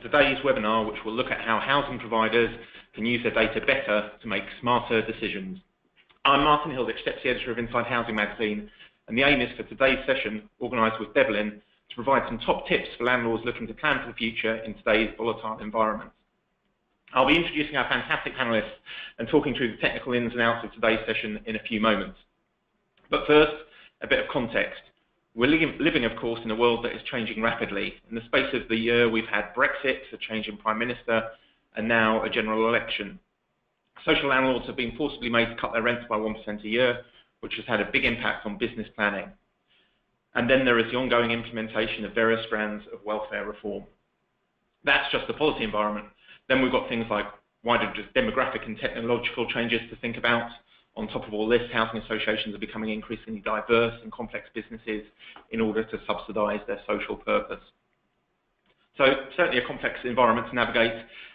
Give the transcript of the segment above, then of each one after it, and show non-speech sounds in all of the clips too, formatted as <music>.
today's webinar, which will look at how housing providers can use their data better to make smarter decisions. I'm Martin Hilditch, Deputy Editor of Inside Housing Magazine, and the aim is for today's session, organised with Develin, to provide some top tips for landlords looking to plan for the future in today's volatile environment. I'll be introducing our fantastic panellists and talking through the technical ins and outs of today's session in a few moments. But first, a bit of context. We're living, of course, in a world that is changing rapidly. In the space of the year, we've had Brexit, a change in Prime Minister, and now a general election. Social landlords have been forcibly made to cut their rents by 1% a year, which has had a big impact on business planning. And then there is the ongoing implementation of various strands of welfare reform. That's just the policy environment. Then we've got things like wider demographic and technological changes to think about. On top of all this, housing associations are becoming increasingly diverse and complex businesses in order to subsidise their social purpose. So certainly a complex environment to navigate,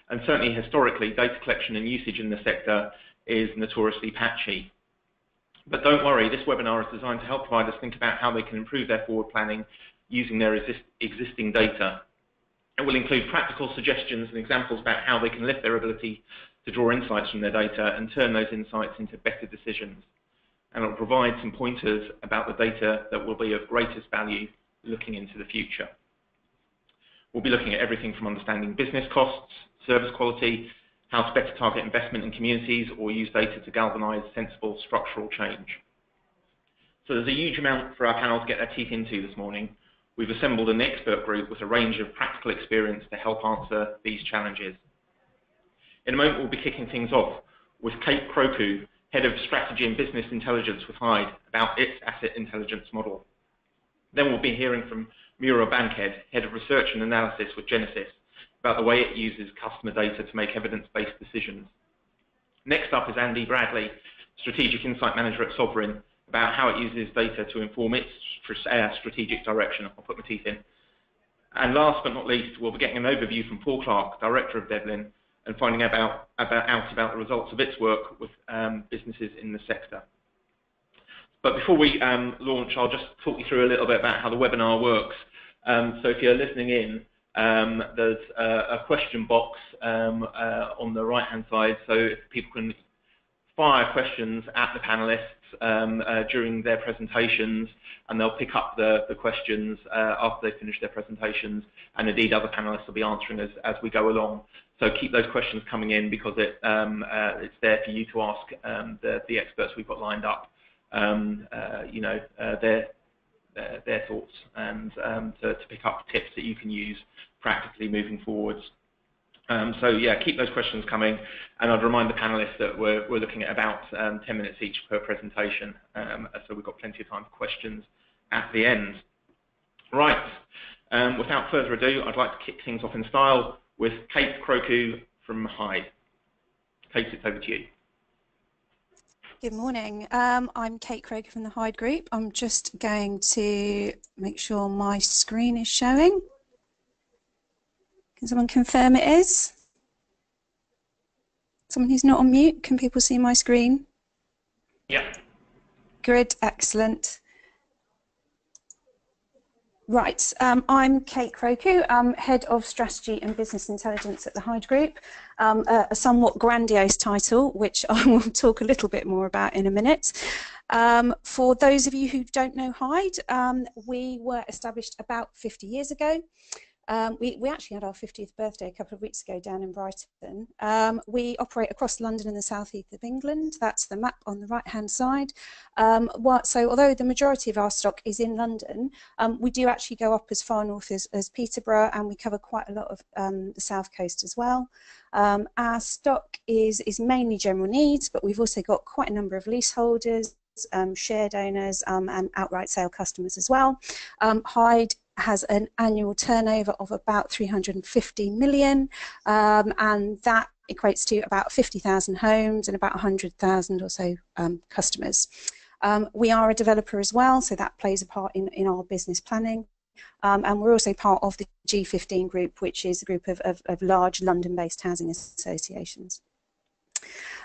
and certainly historically, data collection and usage in the sector is notoriously patchy. But don't worry, this webinar is designed to help providers think about how they can improve their forward planning using their existing data. It will include practical suggestions and examples about how they can lift their ability to draw insights from their data and turn those insights into better decisions. And it will provide some pointers about the data that will be of greatest value looking into the future. We'll be looking at everything from understanding business costs, service quality, how to better target investment in communities, or use data to galvanise sensible structural change. So there's a huge amount for our panel to get their teeth into this morning. We've assembled an expert group with a range of practical experience to help answer these challenges. In a moment, we'll be kicking things off with Kate Krokou, Head of Strategy and Business Intelligence with Hyde, about its asset intelligence model. Then we'll be hearing from Muriel Bankhead, Head of Research and Analysis with Genesis, about the way it uses customer data to make evidence-based decisions. Next up is Andy Bradley, Strategic Insight Manager at Sovereign, about how it uses data to inform its uh, strategic direction. I'll put my teeth in. And last but not least, we'll be getting an overview from Paul Clarke, Director of Develin, and finding about, about, out about the results of its work with um, businesses in the sector. But before we um, launch, I'll just talk you through a little bit about how the webinar works. Um, so if you're listening in, um, there's a, a, question box um, uh, on the right-hand side, so people can fire questions at the panelists um, uh, during their presentations, and they'll pick up the, the questions uh, after they finish their presentations, and indeed other panelists will be answering as, as we go along. So keep those questions coming in because it, um, uh, it's there for you to ask um, the, the, experts we've got lined up, um, uh, you know, uh, their, their, their, thoughts and um, to, to, pick up tips that you can use practically moving forwards. Um, so yeah, keep those questions coming, and I'd remind the panelists that we're, we're looking at about um, 10 minutes each per presentation, um, so we've got plenty of time for questions at the end. Right, without further ado, I'd like to kick things off in style with Kate Krokou from Hyde. Kate, it's over to you. Good morning. Um, I'm Kate Krokou from the Hyde Group. I'm just going to make sure my screen is showing. Can someone confirm it is? Someone who's not on mute, can people see my screen? Yeah. Good, excellent. Right, um, I'm Kate Krokou, I'm Head of Strategy and Business Intelligence at the Hyde Group, um, a, a, somewhat grandiose title, which <laughs> I will talk a little bit more about in a minute. Um, for those of you who don't know Hyde, um, we were established about 50 years ago. Um, we, we, actually had our 50th birthday a couple of weeks ago down in Brighton. Um, we operate across London and the southeast of England. That's the map on the right-hand side. Um, what, so although the majority of our stock is in London, um, we do actually go up as far north as, as Peterborough and we cover quite a lot of um, the south coast as well. Um, our stock is, is mainly general needs, but we've also got quite a number of leaseholders, um, shared owners um, and outright sale customers as well. Um, Hyde has an annual turnover of about 350 million, um, and that equates to about 50,000 homes and about 100,000 or so um, customers. Um, we are a developer as well, so that plays a part in, in our business planning. Um, and we're also part of the G15 group, which is a group of, of, of large London-based housing associations.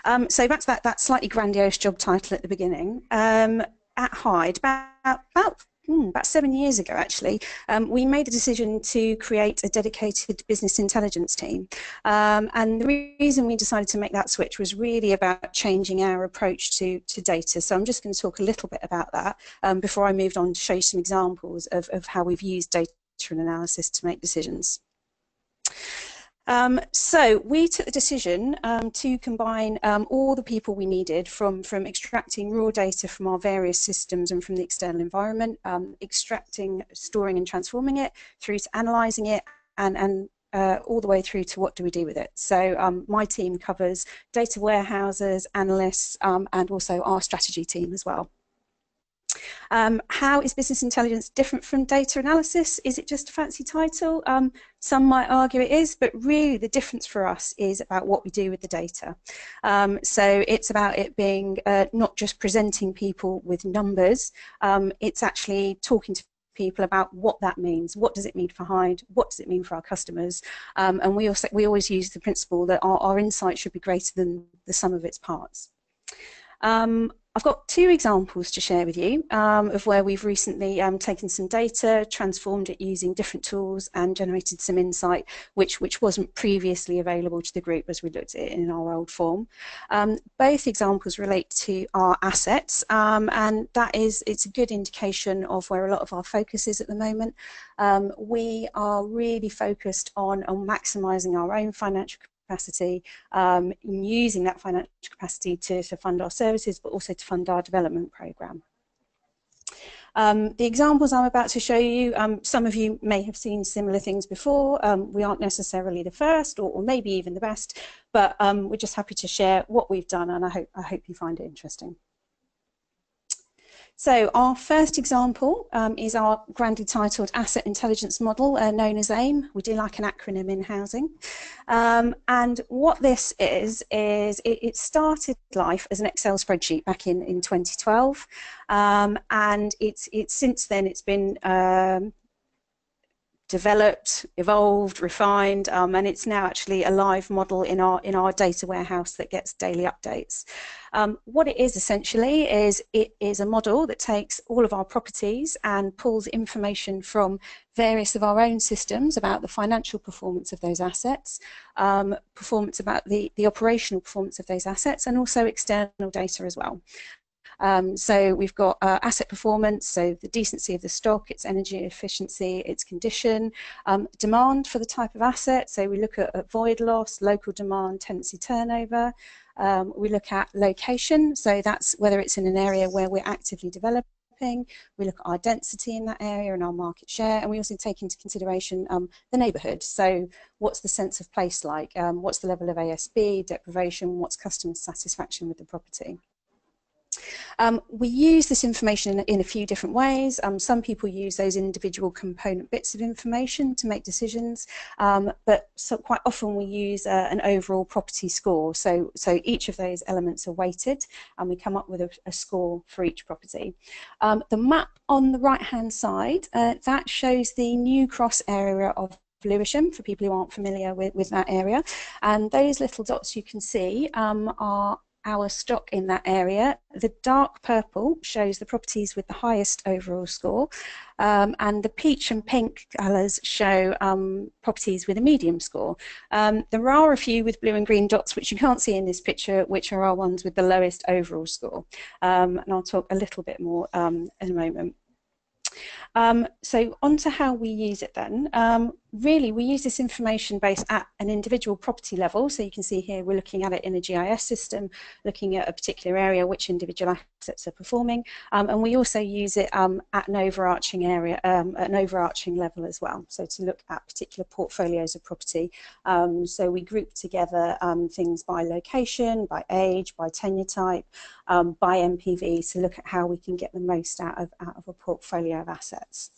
Um, so back to that, that slightly grandiose job title at the beginning. Um, at Hyde, about, about hmm, about seven years ago, actually, um, we made the decision to create a dedicated business intelligence team. Um, and the reason we decided to make that switch was really about changing our approach to, to data. So I'm just going to talk a little bit about that um, before I moved on to show you some examples of, of how we've used data and analysis to make decisions. Um, so we took the decision um, to combine um, all the people we needed from, from extracting raw data from our various systems and from the external environment, um, extracting, storing and transforming it, through to analysing it and, and uh, all the way through to what do we do with it. So um, my team covers data warehouses, analysts um, and also our strategy team as well. Um, how is business intelligence different from data analysis? Is it just a fancy title? Um, some might argue it is, but really the difference for us is about what we do with the data. Um, so it's about it being uh, not just presenting people with numbers, um, it's actually talking to people about what that means. What does it mean for Hyde? What does it mean for our customers? Um, and we also we always use the principle that our, our insight should be greater than the sum of its parts. Um, I've got two examples to share with you um, of where we've recently um, taken some data, transformed it using different tools and generated some insight which, which wasn't previously available to the group as we looked at it in our old form. Um, both examples relate to our assets um, and that is, it's a good indication of where a lot of our focus is at the moment. Um, we are really focused on, on maximising our own financial capacity, um, using that financial capacity to, to fund our services, but also to fund our development programme. Um, the examples I'm about to show you, um, some of you may have seen similar things before. Um, we aren't necessarily the first or, or maybe even the best, but um, we're just happy to share what we've done and I hope, I hope you find it interesting. So our first example um, is our grandly titled Asset Intelligence Model, uh, known as AIM. We do like an acronym in housing. Um, and what this is, is it, it, started life as an Excel spreadsheet back in, in 2012. Um, and it's, it's since then it's been um, developed, evolved, refined, um, and it's now actually a live model in our in our data warehouse that gets daily updates. Um, what it is essentially is it is a model that takes all of our properties and pulls information from various of our own systems about the financial performance of those assets, um, performance about the, the operational performance of those assets, and also external data as well. Um, so we've got uh, asset performance, so the decency of the stock, its energy efficiency, its condition, um, demand for the type of asset, so we look at, at void loss, local demand, tenancy turnover, um, we look at location, so that's whether it's in an area where we're actively developing, we look at our density in that area and our market share, and we also take into consideration um, the neighbourhood. So what's the sense of place like? Um, what's the level of ASB, deprivation, what's customer satisfaction with the property? Um, we use this information in, in a few different ways. Um, some people use those individual component bits of information to make decisions, um, but so quite often we use uh, an overall property score. So, so each of those elements are weighted and we come up with a, a score for each property. Um, the map on the right-hand side, uh, that shows the New Cross area of Lewisham, for people who aren't familiar with, with that area. And those little dots you can see um, are our stock in that area. The dark purple shows the properties with the highest overall score, um, and the peach and pink colours show um, properties with a medium score. Um, there are a few with blue and green dots, which you can't see in this picture, which are our ones with the lowest overall score. Um, and I'll talk a little bit more um, in a moment. Um, so on to how we use it then. Um, really, we use this information base at an individual property level. So you can see here we're looking at it in a GIS system, looking at a particular area, which individual assets are performing. Um, and we also use it um, at an overarching area, um, at an overarching level as well. So to look at particular portfolios of property. Um, so we group together things by location, by age, by tenure type, by NPV to look at how we can get the most out of, out of a portfolio of assets.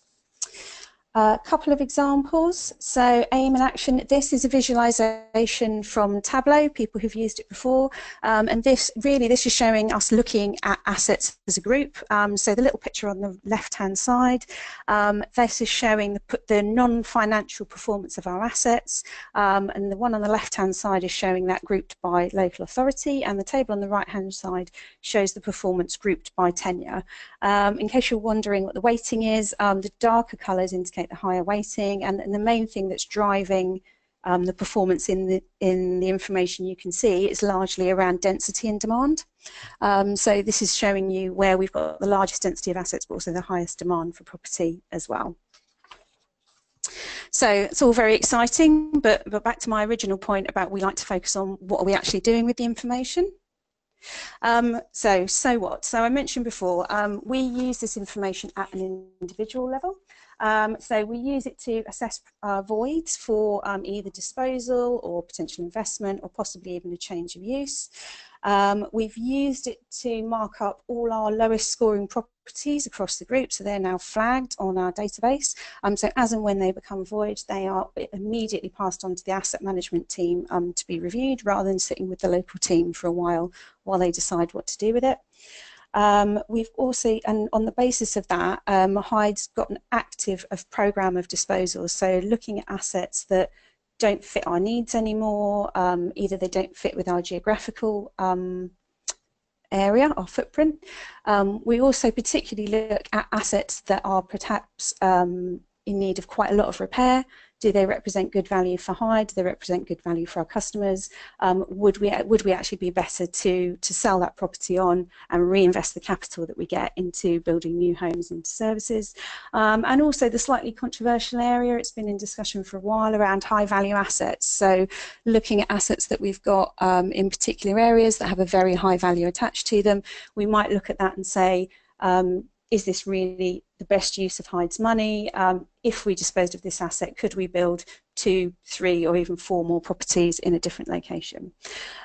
A couple of examples. So aim and action. This is a visualization from Tableau, people who've used it before. Um, and this really, this is showing us looking at assets as a group. Um, so the little picture on the left-hand side, um, this is showing the, the non-financial performance of our assets. Um, and the one on the left-hand side is showing that grouped by local authority. And the table on the right-hand side shows the performance grouped by tenure. Um, in case you're wondering what the weighting is, um, the darker indicate indicate higher weighting. And, and the main thing that's driving um, the performance in the in the information you can see is largely around density and demand. Um, so this is showing you where we've got the largest density of assets, but also the highest demand for property as well. So it's all very exciting, but, but back to my original point about we like to focus on what are we actually doing with the information. Um, so, so what? So I mentioned before, um, we use this information at an individual level. Um, so we use it to assess uh, voids for um, either disposal or potential investment or possibly even a change of use. Um, we've used it to mark up all our lowest scoring properties across the group, so they're now flagged on our database. Um, so as and when they become void, they are immediately passed on to the asset management team um, to be reviewed rather than sitting with the local team for a while while they decide what to do with it. Um, we've also, and on the basis of that, um, Hyde's got an active of program of disposals. So looking at assets that don't fit our needs anymore, um, either they don't fit with our geographical um, area, our footprint. Um, we also particularly look at assets that are perhaps um, in need of quite a lot of repair. Do they represent good value for Hyde? Do they represent good value for our customers? Um, would we would we actually be better to to sell that property on and reinvest the capital that we get into building new homes and services? Um, and also the slightly controversial area, it's been in discussion for a while around high value assets. So looking at assets that we've got um, in particular areas that have a very high value attached to them, we might look at that and say, um, is this really the best use of Hyde's money? Um, if we disposed of this asset, could we build two, three, or even four more properties in a different location?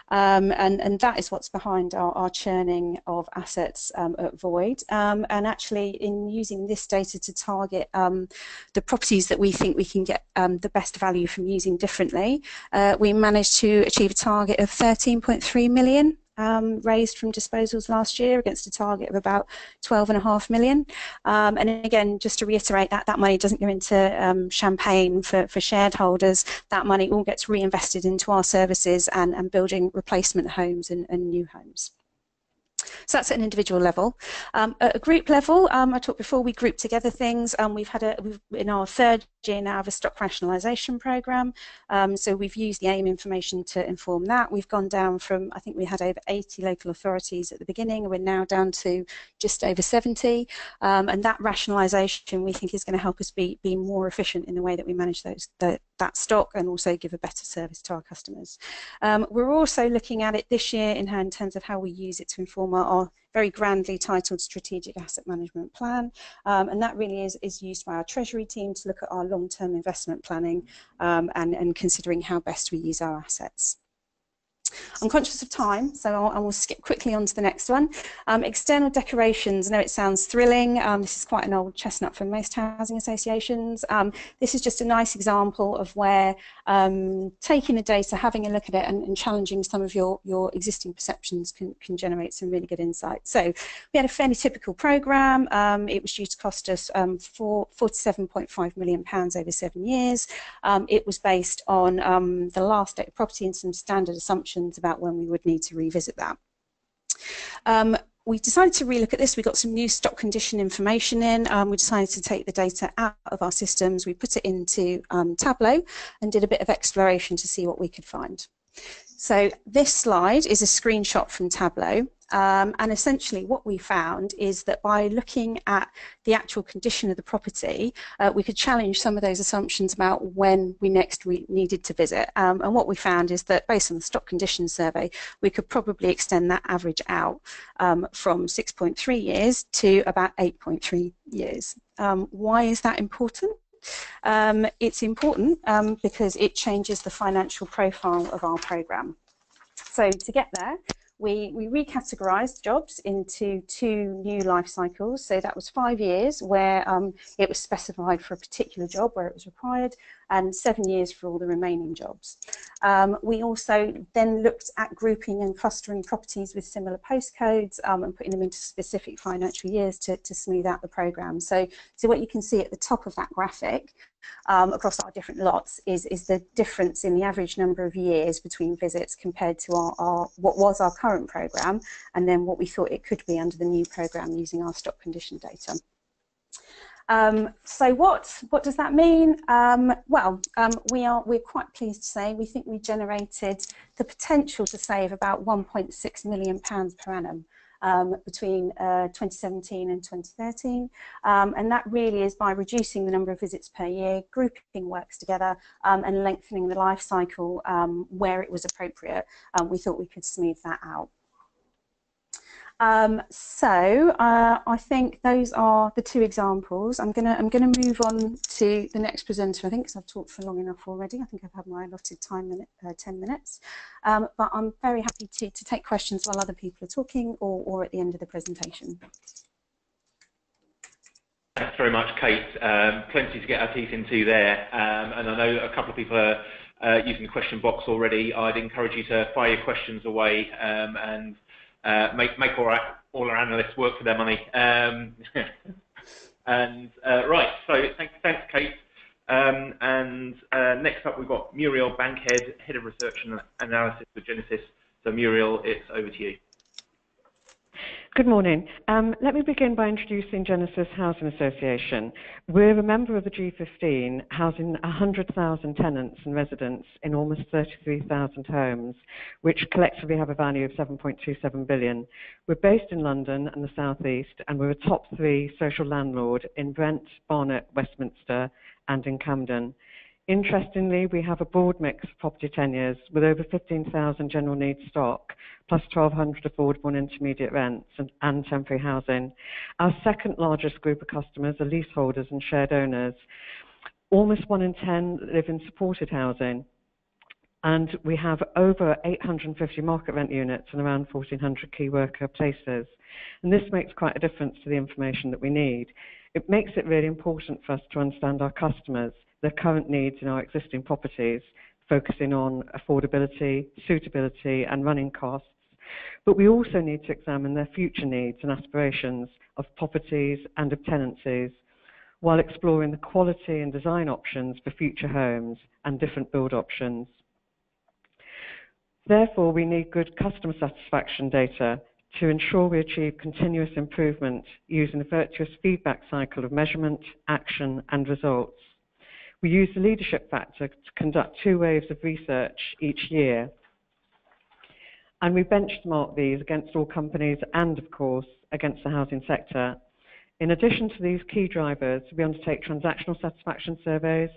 Um, and, and that is what's behind our, our churning of assets um, at Void. Um, and actually, in using this data to target um, the properties that we think we can get um, the best value from using differently, uh, we managed to achieve a target of 13.3 million um, raised from disposals last year against a target of about 12.5 million. Um, and again, just to reiterate that that money doesn't go into um, champagne for, for shareholders. That money all gets reinvested into our services and, and building replacement homes and, and new homes. So that's at an individual level. Um, at a group level, um, I talked before, we group together things. Um, we've had a, we've, in our third year now of a stock rationalisation programme, um, so we've used the AIM information to inform that. We've gone down from, I think we had over 80 local authorities at the beginning, we're now down to just over 70, um, and that rationalisation we think is going to help us be, be more efficient in the way that we manage those, the, that stock and also give a better service to our customers. Um, we're also looking at it this year in, in terms of how we use it to inform our, very grandly titled Strategic Asset Management Plan, um, and that really is, is used by our Treasury team to look at our long-term investment planning um, and, and considering how best we use our assets. I'm conscious of time, so I'll, I will skip quickly on to the next one. Um, external decorations. I know it sounds thrilling. Um, this is quite an old chestnut for most housing associations. Um, this is just a nice example of where um, taking the data, having a look at it, and, and, challenging some of your, your existing perceptions can, can generate some really good insight. So we had a fairly typical programme. Um, it was due to cost us um, 47.5 million pounds over seven years. it was based on the last date of property and some standard assumptions about when we would need to revisit that. Um, we decided to relook at this. We got some new stock condition information in. Um, we decided to take the data out of our systems. We put it into um, Tableau and did a bit of exploration to see what we could find. So this slide is a screenshot from Tableau. Um, and essentially what we found is that by looking at the actual condition of the property, uh, we could challenge some of those assumptions about when we next we needed to visit. Um, and what we found is that based on the stock condition survey, we could probably extend that average out um, from 6.3 years to about 8.3 years. Um, why is that important? Um, it's important um, because it changes the financial profile of our program. So to get there, we, we recategorised jobs into two new life cycles. So that was five years where um, it was specified for a particular job where it was required, and seven years for all the remaining jobs. Um, we also then looked at grouping and clustering properties with similar postcodes um, and putting them into specific financial years to, to smooth out the programme. So, so what you can see at the top of that graphic um, across our different lots is, is the difference in the average number of years between visits compared to our, our what was our current programme and then what we thought it could be under the new programme using our stock condition data. Um, so what what does that mean? Um, well, um, we are we're quite pleased to say we think we generated the potential to save about 1.6 million pounds per annum. Um, between uh, 2017 and 2013 um, and that really is by reducing the number of visits per year, grouping works together um, and lengthening the life cycle where it was appropriate. we thought we could smooth that out. Um, so uh, I think those are the two examples. I'm gonna I'm gonna move on to the next presenter. I think because I've talked for long enough already. I think I've had my allotted time minute, uh, 10 minutes. Um, but I'm very happy to, to take questions while other people are talking or, or at the end of the presentation. Thanks very much, Kate. Um, plenty to get our teeth into there. Um, and I know a couple of people are uh, using the question box already. I'd encourage you to fire your questions away um, and uh, make make all our, all our analysts work for their money. Um, <laughs> and uh, right, so thanks, thanks Kate. Um, and uh, next up, we've got Muriel Bankhead, Head of Research and Analysis for Genesis. So Muriel, it's over to you. Good morning. Um, let me begin by introducing Genesis Housing Association. We're a member of the G15, housing 100,000 tenants and residents in almost 33,000 homes, which collectively have a value of 7.27 billion. We're based in London and the South East, and we're a top three social landlord in Brent, Barnet, Westminster, and in Camden. Interestingly, we have a broad mix of property tenures with over 15,000 general needs stock, plus 1,200 affordable and intermediate rents and, and temporary housing. Our second largest group of customers are leaseholders and shared owners. Almost one in 10 live in supported housing. And we have over 850 market rent units and around 1,400 key worker places. And this makes quite a difference to the information that we need. It makes it really important for us to understand our customers the current needs in our existing properties, focusing on affordability, suitability, and running costs. But we also need to examine their future needs and aspirations of properties and of tenancies, while exploring the quality and design options for future homes and different build options. Therefore, we need good customer satisfaction data to ensure we achieve continuous improvement using a virtuous feedback cycle of measurement, action, and results. We use the leadership factor to conduct two waves of research each year. And we benchmark these against all companies and, of course, against the housing sector. In addition to these key drivers, we undertake transactional satisfaction surveys,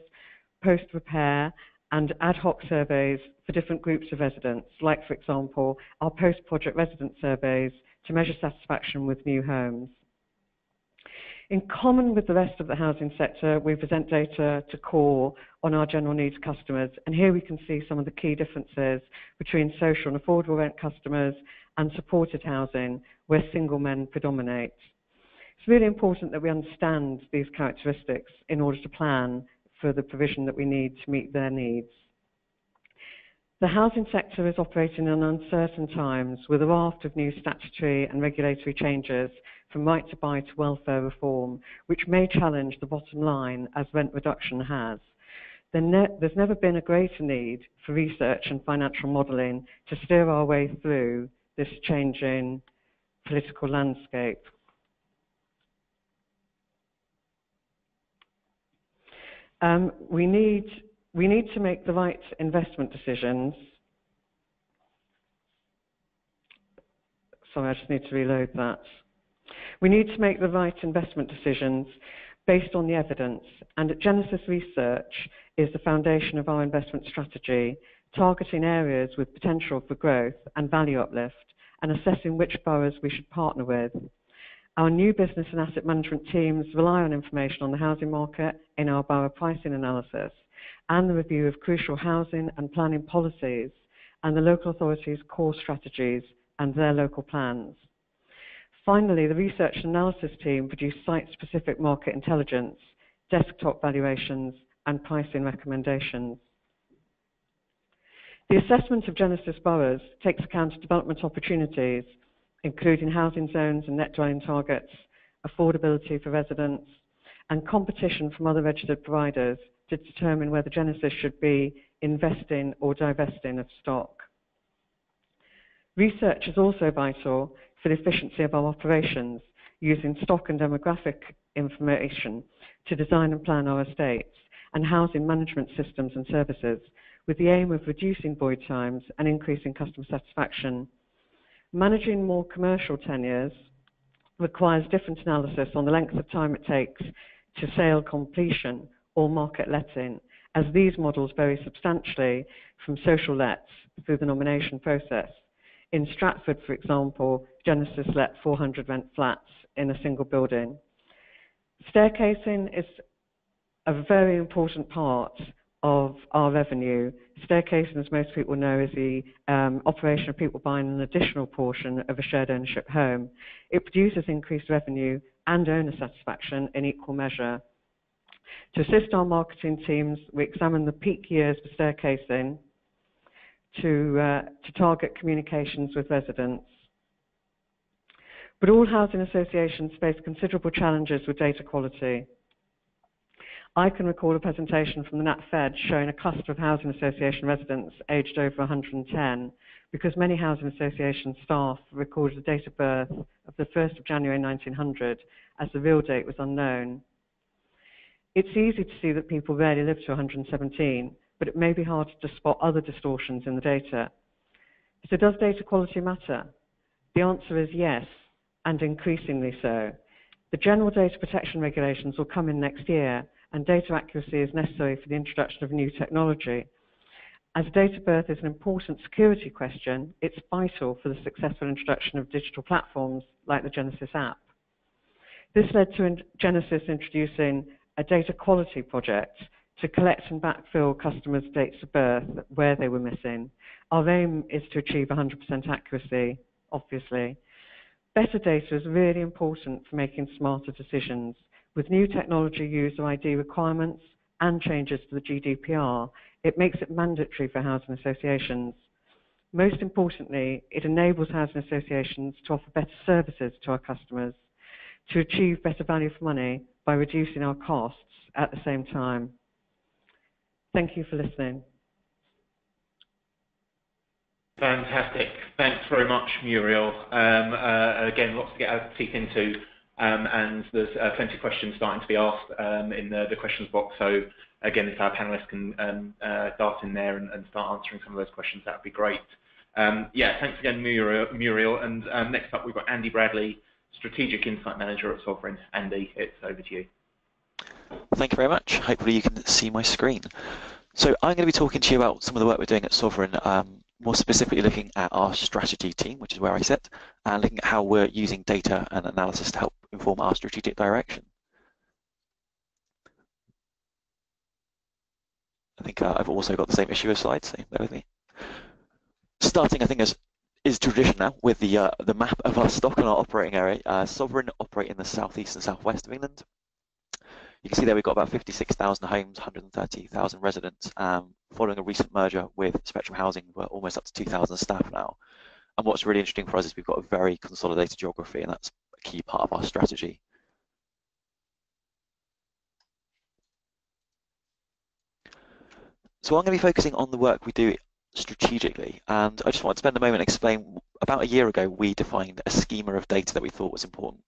post-repair, and ad hoc surveys for different groups of residents, like, for example, our post-project resident surveys to measure satisfaction with new homes. In common with the rest of the housing sector, we present data to CORE on our general needs customers, and here we can see some of the key differences between social and affordable rent customers and supported housing, where single men predominate. It's really important that we understand these characteristics in order to plan for the provision that we need to meet their needs. The housing sector is operating in uncertain times with a raft of new statutory and regulatory changes from right to buy to welfare reform, which may challenge the bottom line as rent reduction has. There's never been a greater need for research and financial modelling to steer our way through this changing political landscape. Um, we need we need to make the right investment decisions. Sorry, I just need to reload that. We need to make the right investment decisions based on the evidence, and at Genesis Research is the foundation of our investment strategy, targeting areas with potential for growth and value uplift, and assessing which boroughs we should partner with. Our new business and asset management teams rely on information on the housing market in our borough pricing analysis and the review of crucial housing and planning policies and the local authorities' core strategies and their local plans. Finally, the research and analysis team produced site-specific market intelligence, desktop valuations, and pricing recommendations. The assessment of Genesis boroughs takes account of development opportunities, including housing zones and net dwelling targets, affordability for residents, and competition from other registered providers to determine whether Genesis should be investing or divesting of stock. Research is also vital for the efficiency of our operations, using stock and demographic information to design and plan our estates and housing management systems and services with the aim of reducing void times and increasing customer satisfaction. Managing more commercial tenures requires different analysis on the length of time it takes to sale completion or market letting, as these models vary substantially from social lets through the nomination process. In Stratford, for example, Genesis let 400 rent flats in a single building. Staircasing is a very important part of our revenue. Staircasing, as most people know, is the um, operation of people buying an additional portion of a shared ownership home. It produces increased revenue and owner satisfaction in equal measure. To assist our marketing teams, we examine the peak years for staircasing to, uh, to target communications with residents. But all housing associations face considerable challenges with data quality. I can recall a presentation from the NatFed showing a cluster of housing association residents aged over 110 because many housing association staff recorded the date of birth of the 1st of January 1900 as the real date was unknown. It's easy to see that people rarely live to 117, but it may be hard to spot other distortions in the data. So does data quality matter? The answer is yes, and increasingly so. The general data protection regulations will come in next year, and data accuracy is necessary for the introduction of new technology. As date of birth is an important security question, it's vital for the successful introduction of digital platforms like the Genesis app. This led to Genesis introducing a data quality project to collect and backfill customers' dates of birth where they were missing. Our aim is to achieve 100% accuracy, obviously. Better data is really important for making smarter decisions. With new technology user ID requirements and changes to the GDPR, it makes it mandatory for housing associations. Most importantly, it enables housing associations to offer better services to our customers, to achieve better value for money by reducing our costs at the same time. Thank you for listening. Fantastic. Thanks very much, Muriel. Um, uh, again, lots to get our teeth into, um, and there's uh, plenty of questions starting to be asked um, in the, the, questions box. So again, if our panelists can um, uh, dart in there and, and, start answering some of those questions, that would be great. Um, yeah, thanks again, Muriel. Muriel. And um, next up, we've got Andy Bradley, Strategic Insight Manager at Sovereign. Andy, it's over to you. Thank you very much. Hopefully you can see my screen. So I'm going to be talking to you about some of the work we're doing at Sovereign, um, more specifically looking at our strategy team, which is where I sit, and looking at how we're using data and analysis to help inform our strategic direction. I think uh, I've also got the same issue of slides, so bear with me. Starting, I think, as is tradition now with the uh, the map of our stock and our operating area. Uh, Sovereign operate in the southeast and southwest of England. You can see there we've got about 56,000 homes, 130,000 residents. Um, following a recent merger with Spectrum Housing, we're almost up to 2,000 staff now. And what's really interesting for us is we've got a very consolidated geography, and that's a key part of our strategy. So I'm going to be focusing on the work we do strategically. And I just want to spend a moment and explain, about a year ago, we defined a schema of data that we thought was important.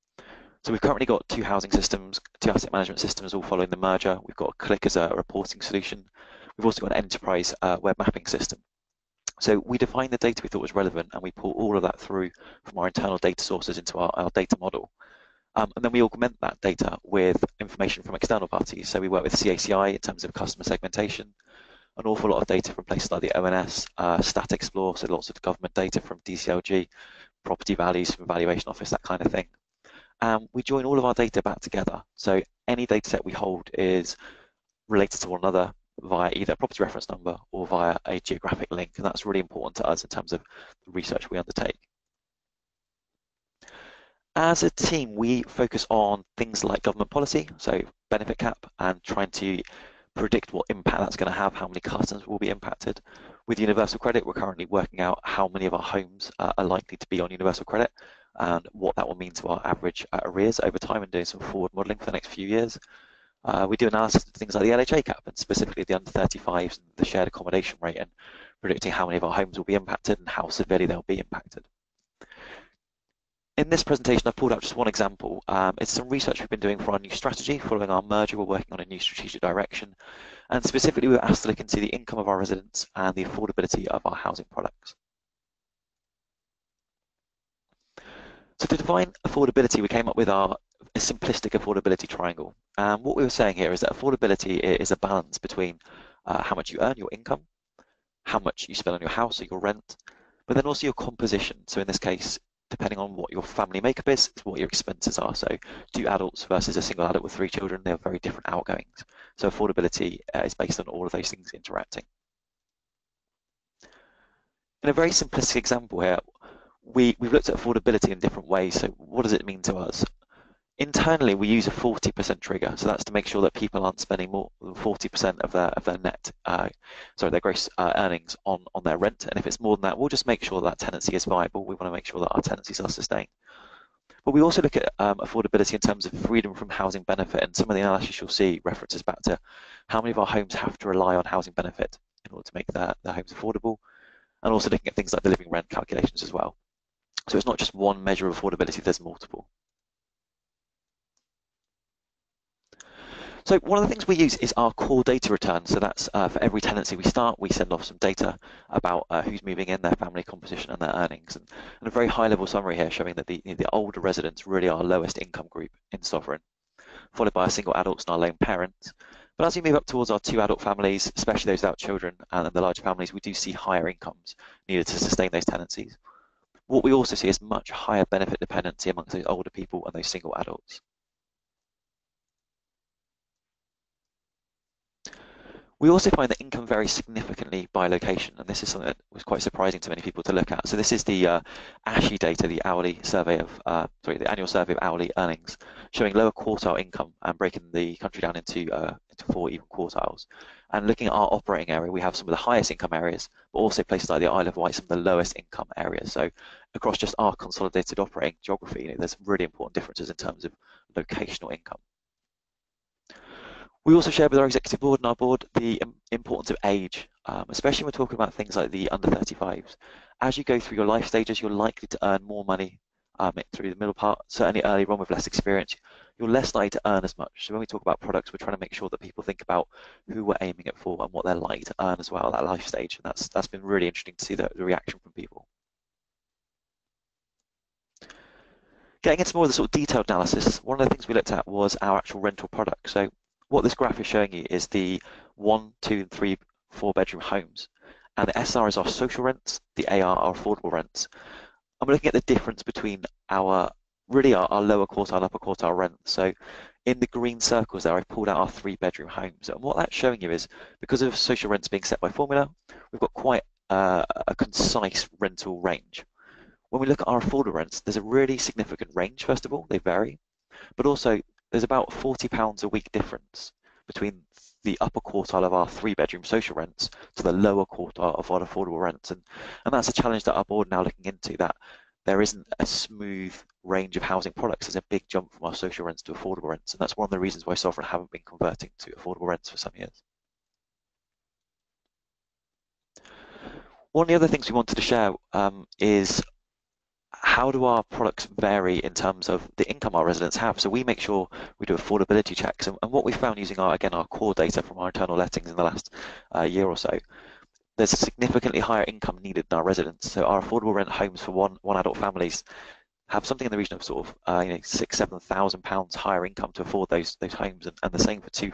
So we've currently got two housing systems, two asset management systems all following the merger. We've got Qlik as a reporting solution. We've also got an enterprise uh, web mapping system. So we defined the data we thought was relevant and we pull all of that through from our internal data sources into our, our data model. Um, and then we augment that data with information from external parties. So we work with CACI in terms of customer segmentation, an awful lot of data from places like the ONS, uh, Stat-Xplore, so lots of government data from DCLG, property values from Valuation Office, that kind of thing. Um, we join all of our data back together. So any data set we hold is related to one another via either a property reference number or via a geographic link, and that's really important to us in terms of the research we undertake. As a team, we focus on things like government policy, so benefit cap, and trying to predict what impact that's going to have, how many customers will be impacted. With Universal Credit, we're currently working out how many of our homes uh, are likely to be on Universal Credit and what that will mean to our average uh, arrears over time and doing some forward modelling for the next few years. Uh, we do analysis of things like the LHA cap and specifically the under 35s and the shared accommodation rate and predicting how many of our homes will be impacted and how severely they'll be impacted. In this presentation, I've pulled out just one example. Um, it's some research we've been doing for our new strategy. Following our merger, we're working on a new strategic direction. And specifically, we were asked to look into the income of our residents and the affordability of our housing products. So to define affordability, we came up with our simplistic affordability triangle. And what we were saying here is that affordability is a balance between uh, how much you earn, your income, how much you spend on your house or your rent, but then also your composition. So in this case, depending on what your family makeup is, is what your expenses are. So two adults versus a single adult with three children, they have very different outgoings. So affordability uh, is based on all of those things interacting. In a very simplistic example here, we, we've looked at affordability in different ways. So what does it mean to us? Internally, we use a 40% trigger, so that's to make sure that people aren't spending more than 40% of their of their net, uh, sorry, their gross uh, earnings on on their rent. And if it's more than that, we'll just make sure that tenancy is viable. We want to make sure that our tenancies are sustained. But we also look at um, affordability in terms of freedom from housing benefit, and some of the analysis you'll see references back to how many of our homes have to rely on housing benefit in order to make their, their homes affordable, and also looking at things like the living rent calculations as well. So it's not just one measure of affordability, there's multiple. So one of the things we use is our core data return. So that's uh, for every tenancy we start, we send off some data about uh, who's moving in, their family composition and their earnings. And, and a very high level summary here showing that the, the older residents really are lowest income group in Sovereign, followed by our single adults and our lone parents. But as we move up towards our two adult families, especially those without children and the larger families, we do see higher incomes needed to sustain those tenancies. What we also see is much higher benefit dependency amongst those older people and those single adults. We also find that income varies significantly by location, and this is something that was quite surprising to many people to look at. So this is the uh, ASHE data, the hourly survey of, uh, sorry, the annual survey of hourly earnings, showing lower quartile income and breaking the country down into, uh, into four even quartiles. And looking at our operating area, we have some of the highest income areas, but also places like the Isle of Wight, some of the lowest income areas. So across just our consolidated operating geography, you know, there's really important differences in terms of locational income. We also share with our executive board and our board the importance of age, um, especially when we're talking about things like the under 35s. As you go through your life stages, you're likely to earn more money um, through the middle part, certainly early on with less experience, you're less likely to earn as much. So when we talk about products, we're trying to make sure that people think about who we're aiming it for and what they're likely to earn as well at that life stage. And that's that's been really interesting to see the, the reaction from people. Getting into more of the sort of detailed analysis, one of the things we looked at was our actual rental product. So what this graph is showing you is the one, two, three, four bedroom homes. And the SR is our social rents, the AR are affordable rents. And we're looking at the difference between our, really our, our lower quartile, upper quartile rents. So in the green circles there, I've pulled out our three bedroom homes. And what that's showing you is, because of social rents being set by formula, we've got quite uh, a concise rental range. When we look at our affordable rents, there's a really significant range, first of all, they vary, but also there's about £40 a week difference between the upper quartile of our three bedroom social rents to the lower quartile of our affordable rents. And, and that's a challenge that our board now looking into that there isn't a smooth range of housing products. There's a big jump from our social rents to affordable rents. And that's one of the reasons why Sovereign haven't been converting to affordable rents for some years. One of the other things we wanted to share um, is how do our products vary in terms of the income our residents have? So we make sure we do affordability checks. And, and what we found using our, again, our core data from our internal lettings in the last uh, year or so, there's a significantly higher income needed in our residents. So our affordable rent homes for one, one adult families have something in the region of sort of uh, you know six seven thousand pounds higher income to afford those those homes and, and the same for two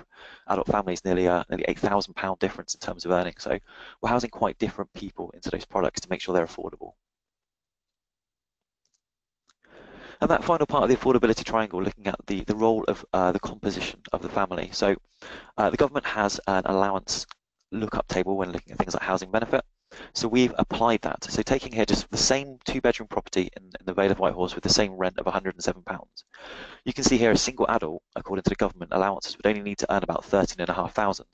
adult families nearly uh, nearly eight thousand pound difference in terms of earnings so we're housing quite different people into those products to make sure they're affordable And that final part of the affordability triangle, looking at the, the role of uh, the composition of the family. So uh, the government has an allowance lookup table when looking at things like housing benefit. So we've applied that. So taking here just the same two-bedroom property in, in, the Vale of Whitehorse with the same rent of £107, you can see here a single adult, according to the government allowances, would only need to earn about 13,500.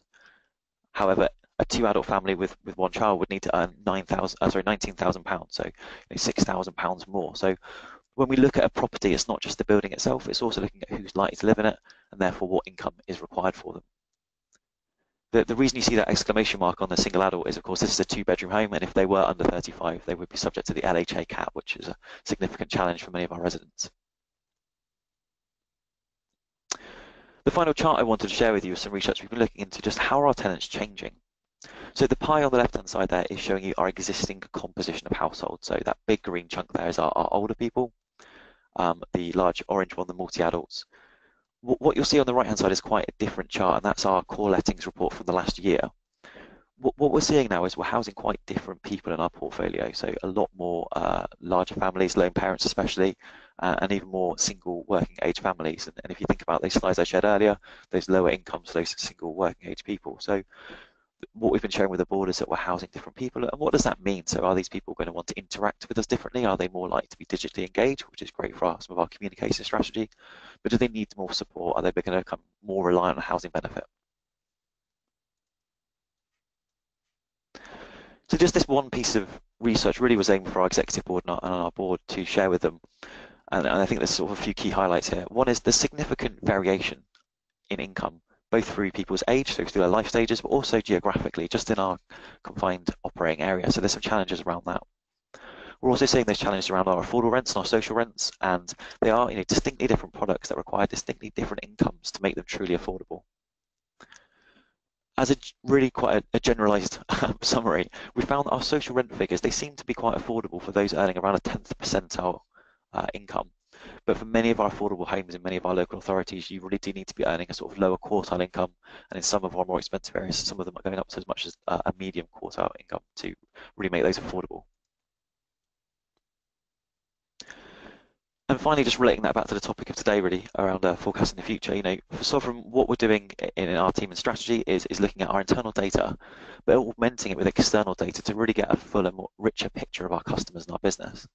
However, a two-adult family with, with one child would need to earn 9,000, uh, sorry, 19,000 pounds, so you know, 6,000 pounds more. So when we look at a property, it's not just the building itself, it's also looking at who's likely to live in it and therefore what income is required for them. The, the reason you see that exclamation mark on the single adult is, of course, this is a two-bedroom home, and if they were under 35, they would be subject to the LHA cap, which is a significant challenge for many of our residents. The final chart I wanted to share with you is some research we've been looking into just how are our tenants changing. So the pie on the left-hand side there is showing you our existing composition of households. So that big green chunk there is our, our older people. Um, the large orange one, the multi-adults. What you'll see on the right-hand side is quite a different chart, and that's our core lettings report from the last year. What, what we're seeing now is we're housing quite different people in our portfolio. So a lot more uh, larger families, lone parents especially, uh, and even more single working age families. And, and if you think about those slides I shared earlier, those lower incomes, those single working age people. So what we've been sharing with the board is that we're housing different people. And what does that mean? So are these people going to want to interact with us differently? Are they more likely to be digitally engaged, which is great for some of our communication strategy? But do they need more support? Are they going to become more reliant on housing benefit? So just this one piece of research really was aimed for our executive board and our board to share with them. And, I think there's sort of a few key highlights here. One is the significant variation in income both through people's age, so through their life stages, but also geographically, just in our confined operating area. So there's some challenges around that. We're also seeing those challenges around our affordable rents and our social rents, and they are you know, distinctly different products that require distinctly different incomes to make them truly affordable. As a really quite a, a generalized <laughs> um, summary, we found that our social rent figures, they seem to be quite affordable for those earning around a 10th percentile uh, income. But for many of our affordable homes in many of our local authorities, you really do need to be earning a sort of lower quartile income. And in some of our more expensive areas, some of them are going up to as much as uh, a medium quartile income to really make those affordable. And finally, just relating that back to the topic of today, really, around uh, forecasting the future, you know, for Sovereign, what we're doing in, in our team and strategy is, is looking at our internal data, but augmenting it with external data to really get a fuller, more richer picture of our customers and our business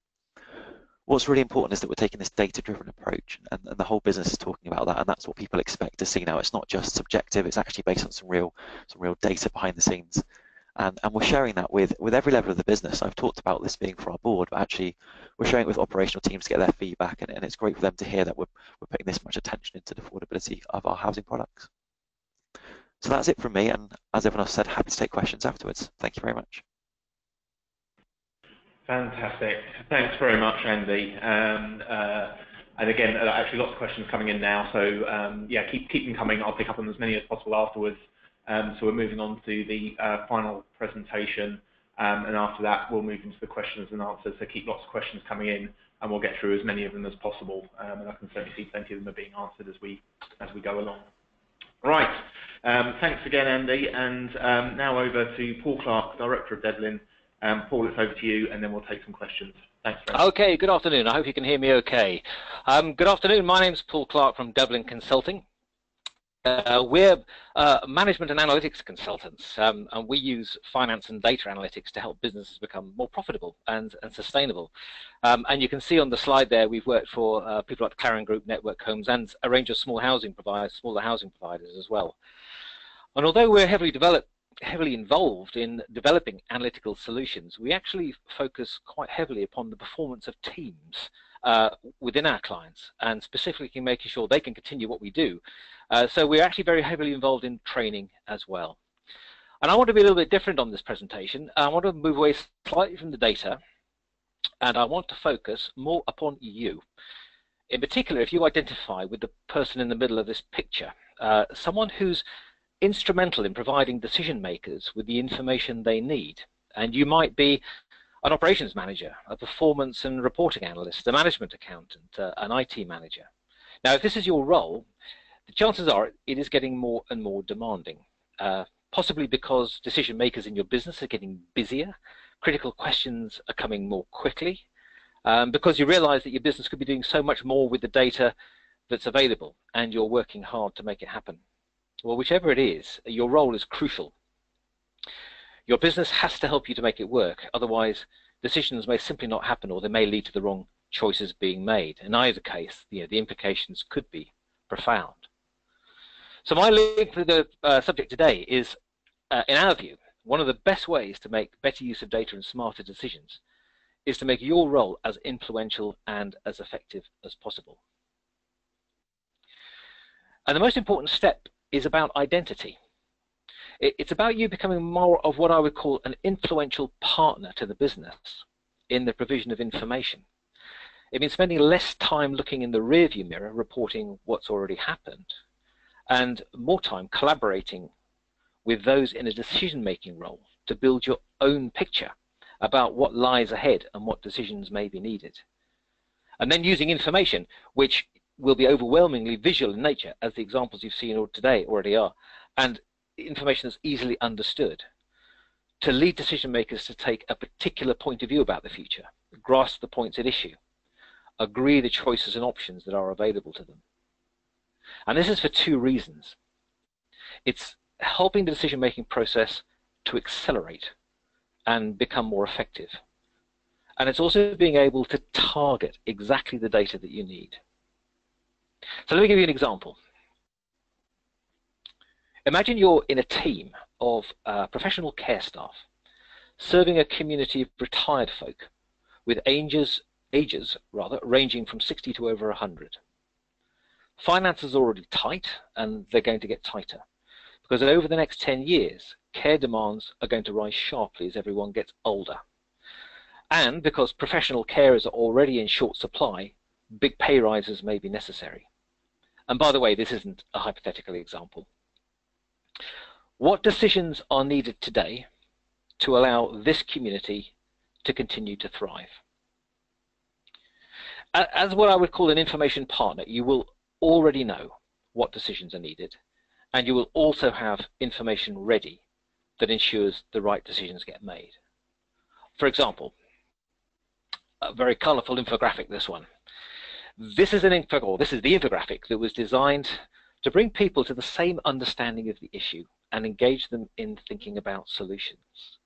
what's really important is that we're taking this data-driven approach, and, and, the whole business is talking about that, and that's what people expect to see now. It's not just subjective; it's actually based on some real, some real data behind the scenes, and and we're sharing that with with every level of the business. I've talked about this being for our board, but actually we're sharing it with operational teams to get their feedback, and, and it's great for them to hear that we're we're putting this much attention into the affordability of our housing products. So that's it from me, and as everyone else said, happy to take questions afterwards. Thank you very much. Fantastic. Thanks very much, Andy. Um, uh, and again, uh, actually lots of questions coming in now, so um, yeah, keep, keep them coming. I'll pick up on as many as possible afterwards. Um, so we're moving on to the uh, final presentation, um, and after that we'll move into the questions and answers. So keep lots of questions coming in, and we'll get through as many of them as possible. Um, and I can certainly see plenty of them are being answered as we as we go along. Right. Um, thanks again, Andy. And now over to Paul Clarke, Director of Develin, um, Paul, it's over to you, and then we'll take some questions. Thanks very much. Okay, good afternoon. I hope you can hear me okay. Um, good afternoon. My name's Paul Clarke from Develin Consulting. Uh, we're uh, management and analytics consultants, um, and we use finance and data analytics to help businesses become more profitable and, and sustainable. Um, and you can see on the slide there, we've worked for uh, people like Clarion Group, Network Homes, and a range of small housing providers, smaller housing providers as well. And although we're heavily developed heavily involved in developing analytical solutions, we actually focus quite heavily upon the performance of teams uh, within our clients and specifically making sure they can continue what we do. Uh, so we're actually very heavily involved in training as well. And I want to be a little bit different on this presentation. I want to move away slightly from the data and I want to focus more upon you. In particular, if you identify with the person in the middle of this picture, uh, someone who's instrumental in providing decision makers with the information they need. And you might be an operations manager, a performance and reporting analyst, a management accountant, uh, an IT manager. Now, if this is your role, the chances are it is getting more and more demanding, uh, possibly because decision makers in your business are getting busier, critical questions are coming more quickly, um, because you realize that your business could be doing so much more with the data that's available, and you're working hard to make it happen well, whichever it is, your role is crucial. Your business has to help you to make it work, otherwise decisions may simply not happen or they may lead to the wrong choices being made. In either case, you know, the implications could be profound. So my link for the uh, subject today is, uh, in our view, one of the best ways to make better use of data and smarter decisions is to make your role as influential and as effective as possible. And the most important step is about identity. It's about you becoming more of what I would call an influential partner to the business in the provision of information. It means spending less time looking in the rearview mirror reporting what's already happened and more time collaborating with those in a decision-making role to build your own picture about what lies ahead and what decisions may be needed. And then using information, which will be overwhelmingly visual in nature, as the examples you've seen today already are, and information that's easily understood, to lead decision makers to take a particular point of view about the future, grasp the points at issue, agree the choices and options that are available to them. And this is for two reasons. It's helping the decision-making process to accelerate and become more effective. And it's also being able to target exactly the data that you need. So let me give you an example. Imagine you're in a team of uh, professional care staff serving a community of retired folk with ages, ages rather, ranging from 60 to over 100. Finances are already tight and they're going to get tighter because over the next 10 years, care demands are going to rise sharply as everyone gets older. And because professional carers are already in short supply, big pay rises may be necessary. And by the way, this isn't a hypothetical example. What decisions are needed today to allow this community to continue to thrive? As what I would call an information partner, you will already know what decisions are needed, and you will also have information ready that ensures the right decisions get made. For example, a very colorful infographic, this one. This is an infographic, this is the infographic that was designed to bring people to the same understanding of the issue and engage them in thinking about solutions.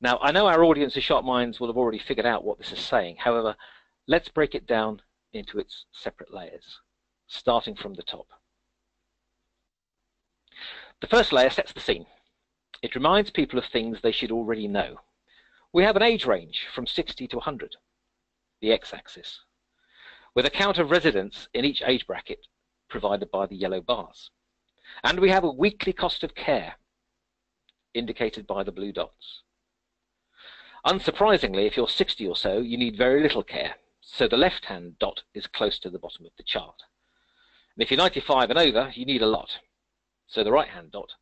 Now, I know our audience of sharp minds will have already figured out what this is saying. However, let's break it down into its separate layers, starting from the top. The first layer sets the scene. It reminds people of things they should already know. We have an age range from 60 to 100, the x-axis, with a count of residents in each age bracket provided by the yellow bars. And we have a weekly cost of care indicated by the blue dots. Unsurprisingly, if you're 60 or so, you need very little care, so the left-hand dot is close to the bottom of the chart. And if you're 95 and over, you need a lot, so the right-hand dot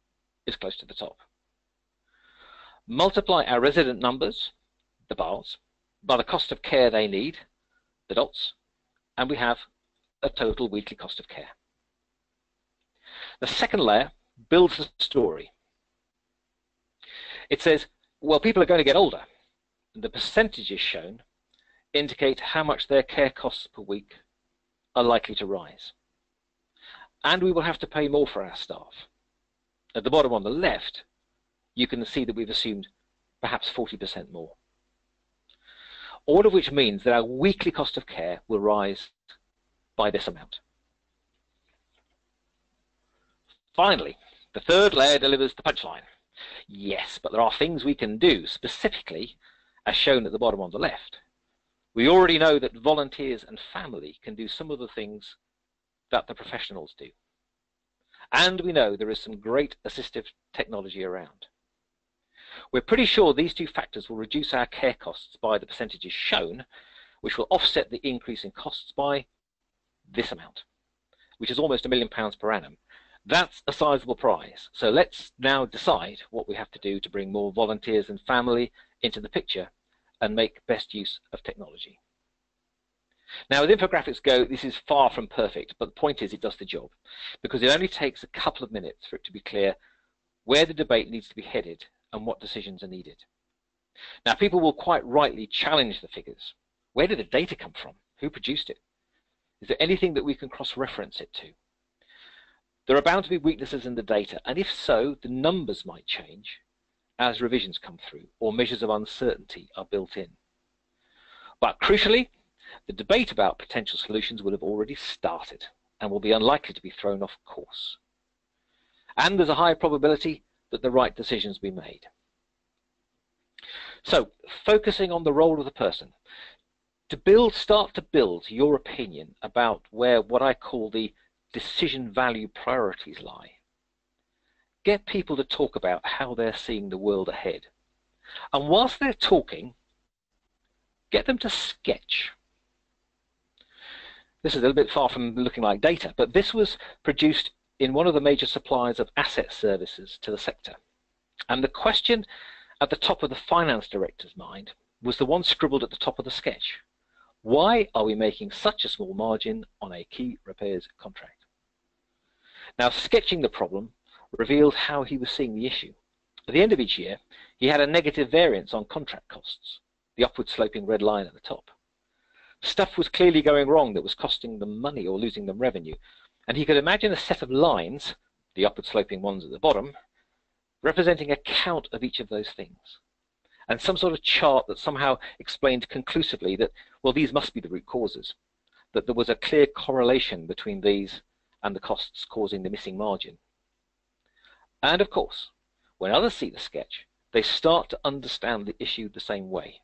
is close to the top. Multiply our resident numbers, the bars, by the cost of care they need, the dots, and we have a total weekly cost of care. The second layer builds the story. It says, well, people are going to get older. And the percentages shown indicate how much their care costs per week are likely to rise. And we will have to pay more for our staff. At the bottom on the left, you can see that we've assumed perhaps 40% more. All of which means that our weekly cost of care will rise by this amount. Finally, the third layer delivers the punchline. Yes, but there are things we can do, specifically as shown at the bottom on the left. We already know that volunteers and family can do some of the things that the professionals do. And we know there is some great assistive technology around. We're pretty sure these two factors will reduce our care costs by the percentages shown, which will offset the increase in costs by this amount, which is almost a million pounds per annum. That's a sizable prize. So let's now decide what we have to do to bring more volunteers and family into the picture and make best use of technology. Now, with infographics Go, this is far from perfect, but the point is it does the job because it only takes a couple of minutes for it to be clear where the debate needs to be headed and what decisions are needed. Now, people will quite rightly challenge the figures. Where did the data come from? Who produced it? Is there anything that we can cross-reference it to? There are bound to be weaknesses in the data, and if so, the numbers might change, as revisions come through or measures of uncertainty are built in. But crucially, the debate about potential solutions will have already started and will be unlikely to be thrown off course. And there's a high probability that the right decisions be made. So, focusing on the role of the person, to build, start to build your opinion about where what I call the decision value priorities lie. Get people to talk about how they're seeing the world ahead. And whilst they're talking, get them to sketch. This is a little bit far from looking like data, but this was produced in one of the major suppliers of asset services to the sector. And the question at the top of the finance director's mind was the one scribbled at the top of the sketch. Why are we making such a small margin on a key repairs contract? Now, sketching the problem revealed how he was seeing the issue. At the end of each year, he had a negative variance on contract costs, the upward sloping red line at the top. Stuff was clearly going wrong that was costing them money or losing them revenue, and he could imagine a set of lines, the upward sloping ones at the bottom, representing a count of each of those things and some sort of chart that somehow explained conclusively that, well, these must be the root causes, that there was a clear correlation between these and the costs causing the missing margin. And of course, when others see the sketch, they start to understand the issue the same way.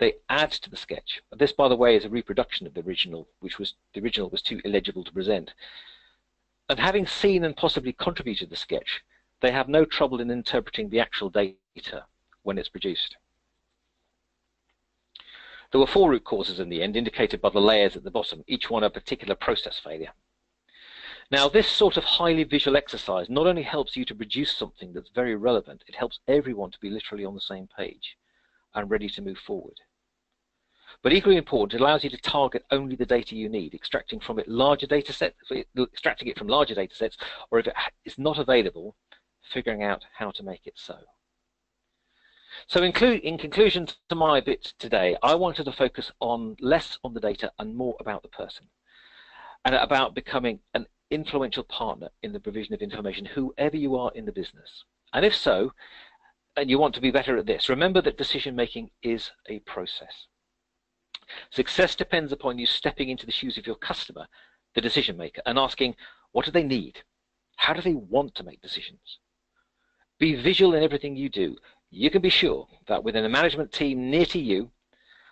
They add to the sketch. This, by the way, is a reproduction of the original, which was the original was too illegible to present. And having seen and possibly contributed the sketch, they have no trouble in interpreting the actual data when it's produced. There were four root causes in the end, indicated by the layers at the bottom, each one a particular process failure. Now, this sort of highly visual exercise not only helps you to produce something that's very relevant, it helps everyone to be literally on the same page and ready to move forward. But equally important, it allows you to target only the data you need, extracting from it larger data sets, extracting it from larger data sets, or if it is not available, figuring out how to make it so. So in, in conclusion to my bit today, I wanted to focus on less on the data and more about the person and about becoming an influential partner in the provision of information, whoever you are in the business. And if so, and you want to be better at this, remember that decision making is a process. Success depends upon you stepping into the shoes of your customer, the decision maker, and asking, what do they need? How do they want to make decisions? Be visual in everything you do you can be sure that within a management team near to you,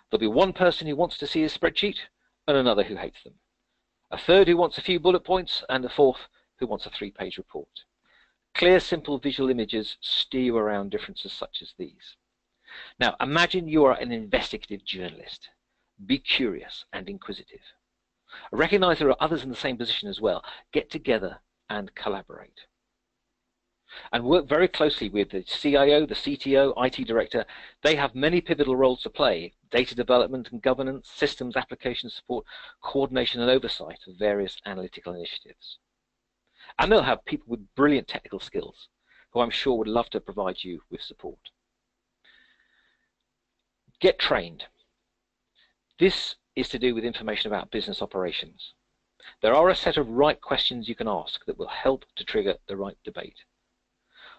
there'll be one person who wants to see a spreadsheet and another who hates them. A third who wants a few bullet points and a fourth who wants a three-page report. Clear, simple visual images steer you around differences such as these. Now, imagine you are an investigative journalist. Be curious and inquisitive. Recognize there are others in the same position as well. Get together and collaborate and work very closely with the CIO, the CTO, IT director. They have many pivotal roles to play, data development and governance, systems application support, coordination and oversight of various analytical initiatives. And they'll have people with brilliant technical skills who I'm sure would love to provide you with support. Get trained. This is to do with information about business operations. There are a set of right questions you can ask that will help to trigger the right debate.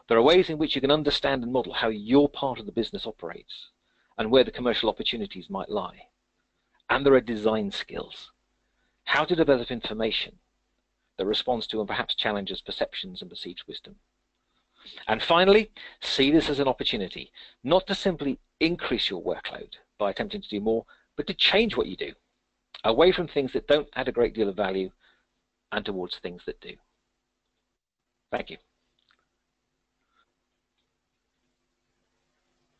There are ways in which you can understand and model how your part of the business operates and where the commercial opportunities might lie. And there are design skills. How to develop information that responds to and perhaps challenges perceptions and perceived wisdom. And finally, see this as an opportunity, not to simply increase your workload by attempting to do more, but to change what you do, away from things that don't add a great deal of value and towards things that do. Thank you.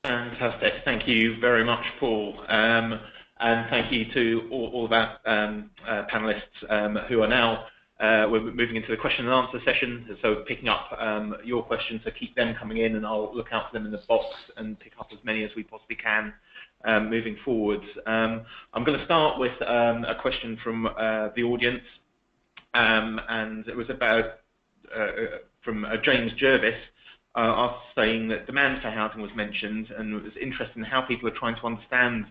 Fantastic. Thank you very much, Paul. Um, and thank you to all, all of our um, uh, panelists um, who are now, uh, we're moving into the question and answer session, so picking up um, your questions, so keep them coming in and I'll look out for them in the box and pick up as many as we possibly can um, moving forwards. Um, I'm going to start with a question from uh, the audience, and it was about, uh, from uh, James Jervis, uh, saying that demand for housing was mentioned, and it was interesting how people are trying to understand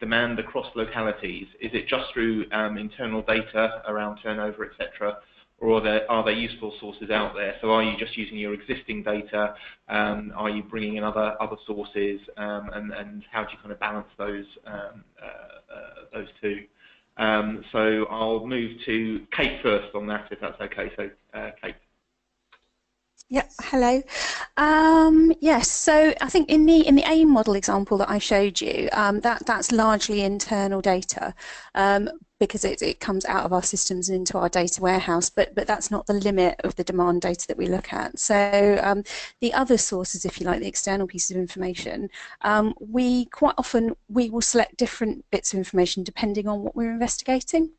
demand across localities. Is it just through um, internal data around turnover, etc., or are there, are there useful sources out there? So are you just using your existing data? Um, are you bringing in other other sources? Um, and, and how do you kind of balance those um, uh, uh, those two? Um, so I'll move to Kate first on that, if that's okay. So uh, Kate. Yeah, hello. Um, yes, so I think in the in the AIM model example that I showed you, um, that that's largely internal data. Um, because it, it comes out of our systems and into our data warehouse, but, but that's not the limit of the demand data that we look at. So um, the other sources, if you like, the external pieces of information, um, we quite often, we will select different bits of information depending on what we're investigating.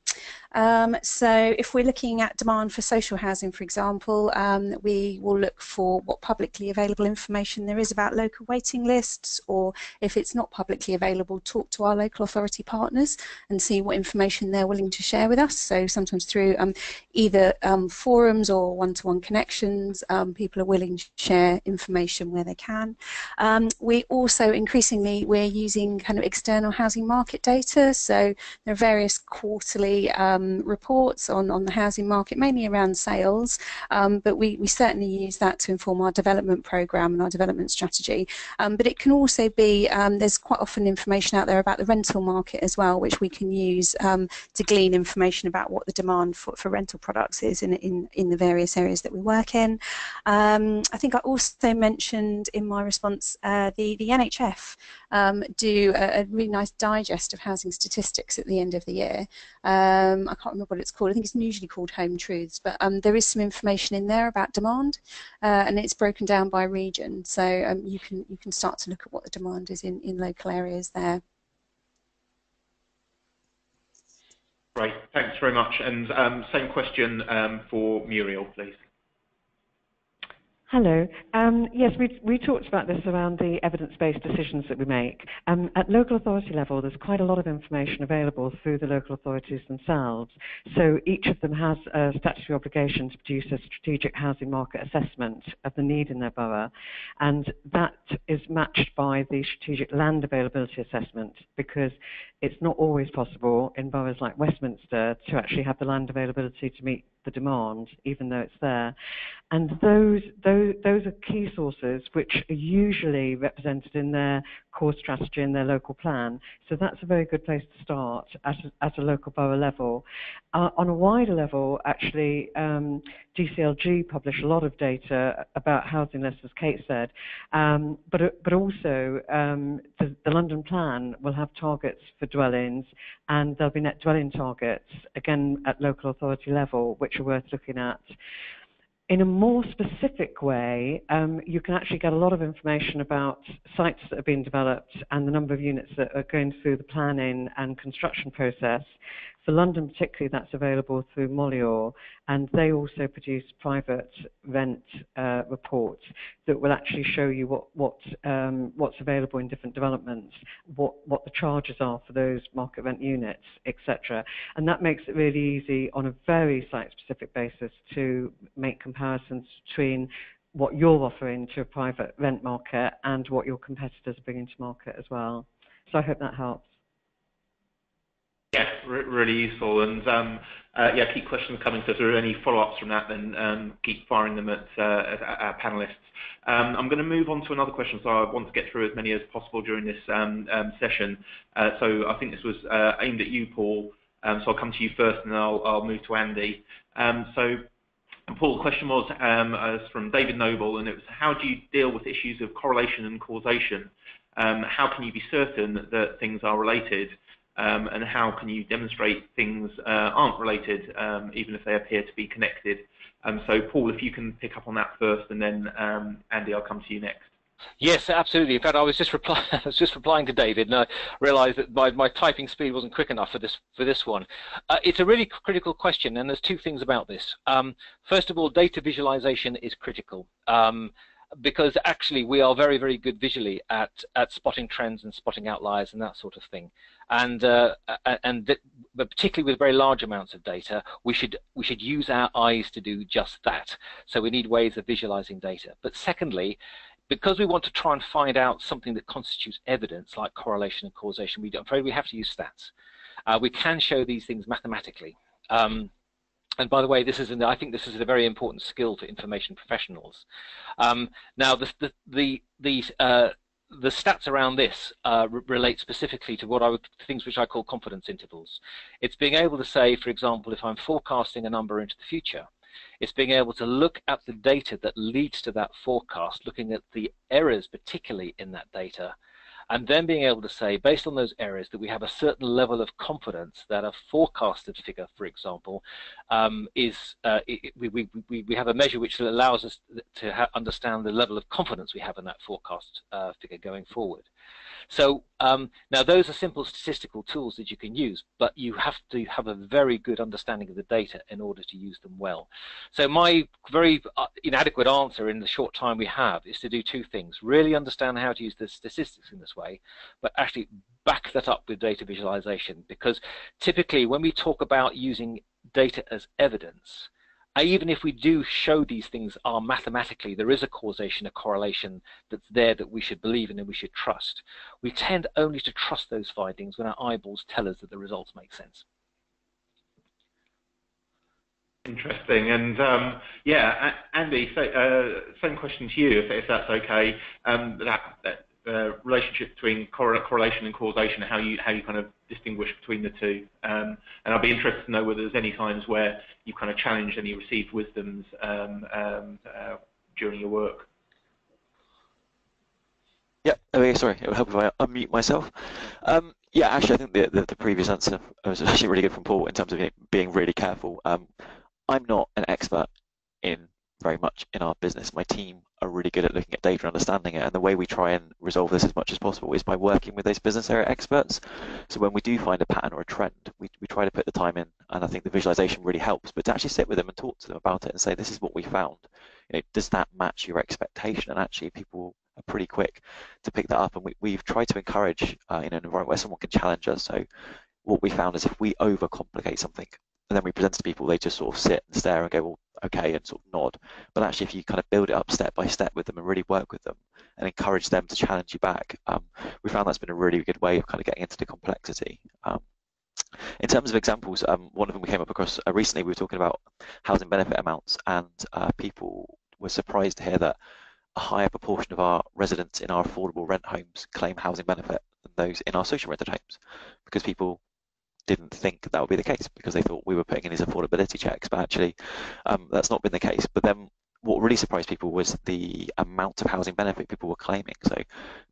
Um, so if we're looking at demand for social housing, for example, um, we will look for what publicly available information there is about local waiting lists, or if it's not publicly available, talk to our local authority partners and see what information they're willing to share with us. So sometimes through um, either um, forums or one-to-one -one connections, um, people are willing to share information where they can. Um, we also increasingly we're using kind of external housing market data. So there are various quarterly um, reports on, on the housing market, mainly around sales, um, but we, we certainly use that to inform our development program and our development strategy. but it can also be, there's quite often information out there about the rental market as well, which we can use um, to glean information about what the demand for, for rental products is in, in, in the various areas that we work in. Um, I think I also mentioned in my response uh, the, the NHF um, do a, a, really nice digest of housing statistics at the end of the year. Um, I can't remember what it's called. I think it's usually called Home Truths, but um, there is some information in there about demand, uh, and it's broken down by region. So um, you can you can start to look at what the demand is in, in local areas there. Great. Thanks very much. And um, same question um, for Muriel, please. Hello. Um, yes, we, we talked about this around the evidence-based decisions that we make. Um, at local authority level, there's quite a lot of information available through the local authorities themselves. So each of them has a statutory obligation to produce a strategic housing market assessment of the need in their borough, and that is matched by the strategic land availability assessment because it's not always possible in boroughs like Westminster to actually have the land availability to meet the demand, even though it's there. And those, those, those are key sources which are usually represented in their core strategy and their local plan. So that's a very good place to start at a, at a local borough level. Uh, on a wider level, actually, um, DCLG publish a lot of data about housing as Kate said, um, but, but also um, the, the London plan will have targets for dwellings and there'll be net dwelling targets, again, at local authority level, which are worth looking at. In a more specific way, um, you can actually get a lot of information about sites that are being developed and the number of units that are going through the planning and construction process for London particularly, that's available through Molior, and they also produce private rent uh, reports that will actually show you what, what um, what's available in different developments, what, what the charges are for those market rent units, etc. And that makes it really easy on a very site-specific basis to make comparisons between what you're offering to a private rent market and what your competitors are bringing to market as well. So I hope that helps. Yeah, really useful. And um, uh, yeah, keep questions coming. So if there are any follow-ups from that, then um, keep firing them at, uh, at our panelists. Um, I'm going to move on to another question, so I want to get through as many as possible during this um, um, session. Uh, so I think this was uh, aimed at you, Paul. Um, so I'll come to you first, and then I'll, I'll move to Andy. so Paul, the question was um, from David Noble, and it was how do you deal with issues of correlation and causation? How can you be certain that things are related? Um, and how can you demonstrate things uh, aren't related, um, even if they appear to be connected. Um, so, Paul, if you can pick up on that first, and then um, Andy, I'll come to you next. Yes, absolutely. In fact, I was just reply <laughs> I was just replying to David, and I realised that my, my typing speed wasn't quick enough for this for this one. Uh, it's a really critical question, and there's two things about this. Um, first of all, data visualization is critical. Um, because actually we are very, very good visually at, at spotting trends and spotting outliers and that sort of thing. And, uh, and but particularly with very large amounts of data, we should, we should use our eyes to do just that. So we need ways of visualizing data. But secondly, because we want to try and find out something that constitutes evidence like correlation and causation, we, I'm afraid we have to use stats. Uh, we can show these things mathematically. Um, and by the way, this is an, I think this is a very important skill for information professionals. Um, now, the the the the, uh, the stats around this uh, relate specifically to what I would things which I call confidence intervals. It's being able to say, for example, if I'm forecasting a number into the future, it's being able to look at the data that leads to that forecast, looking at the errors particularly in that data, and then being able to say, based on those areas, that we have a certain level of confidence that a forecasted figure, for example, um, is uh, it, we, we, we, we have a measure which allows us to understand the level of confidence we have in that forecast uh, figure going forward. So um, now those are simple statistical tools that you can use, but you have to have a very good understanding of the data in order to use them well. So my very uh, inadequate answer in the short time we have is to do two things. Really understand how to use the statistics in this way, but actually back that up with data visualization because typically when we talk about using data as evidence, even if we do show these things are mathematically, there is a causation, a correlation that's there that we should believe in and we should trust. We tend only to trust those findings when our eyeballs tell us that the results make sense. Interesting. And um, yeah, Andy, so, uh, same question to you, if, if that's okay. Um, that, that uh, relationship between correlation and causation, how you how you kind of distinguish between the two. Um, and I'd be interested to know whether there's any times where you kind of challenged any received wisdoms um, um, uh, during your work. Yeah, okay, sorry, it would help if I unmute myself. Um, yeah, actually, I think the, the, the, previous answer was actually really good from Paul in terms of being really careful. Um, I'm not an expert in very much in our business. My team are really good at looking at data and understanding it, and the way we try and resolve this as much as possible is by working with those business area experts. So when we do find a pattern or a trend, we, we try to put the time in, and I think the visualization really helps. But to actually sit with them and talk to them about it and say, this is what we found. You know, does that match your expectation? And actually, people are pretty quick to pick that up, and we, we've tried to encourage uh, in an environment where someone can challenge us. So what we found is if we overcomplicate something and then we present to people, they just sort of sit and stare and go, well, okay, and sort of nod. But actually, if you kind of build it up step by step with them and really work with them and encourage them to challenge you back, um, we found that's been a really good way of kind of getting into the complexity. Um, in terms of examples, um, one of them we came up across uh, recently, we were talking about housing benefit amounts, and uh, people were surprised to hear that a higher proportion of our residents in our affordable rent homes claim housing benefit than those in our social rented homes because people didn't think that would be the case because they thought we were putting in these affordability checks, but actually um, that's not been the case. But then what really surprised people was the amount of housing benefit people were claiming. So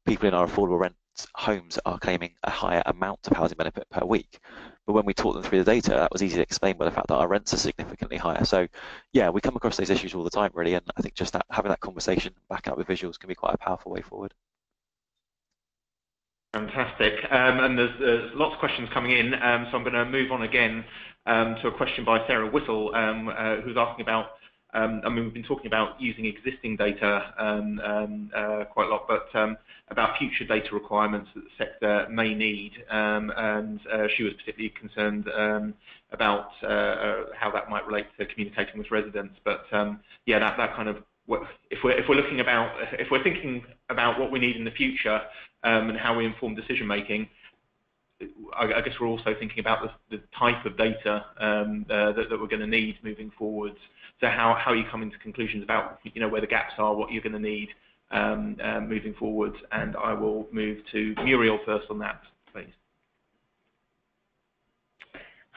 people in our affordable rent homes are claiming a higher amount of housing benefit per week. But when we taught them through the data, that was easy to explain by the fact that our rents are significantly higher. So yeah, we come across those issues all the time really, and I think just that having that conversation back up with visuals can be quite a powerful way forward. Fantastic. Um, and there's, there's, lots of questions coming in, um, so I'm going to move on again um, to a question by Sarah Whittle, um, uh, who's asking about, um, I mean, we've been talking about using existing data um, uh, quite a lot, but about future data requirements that the sector may need. and uh, she was particularly concerned about uh, uh, how that might relate to communicating with residents. But yeah, that, that kind of if we're if we're looking about if we're thinking about what we need in the future um, and how we inform decision making, I, I, guess we're also thinking about the, the type of data um, uh, that, that, we're going to need moving forwards. So how how you come into conclusions about you know where the gaps are, what you're going to need um, uh, moving forwards, and I will move to Muriel first on that, please.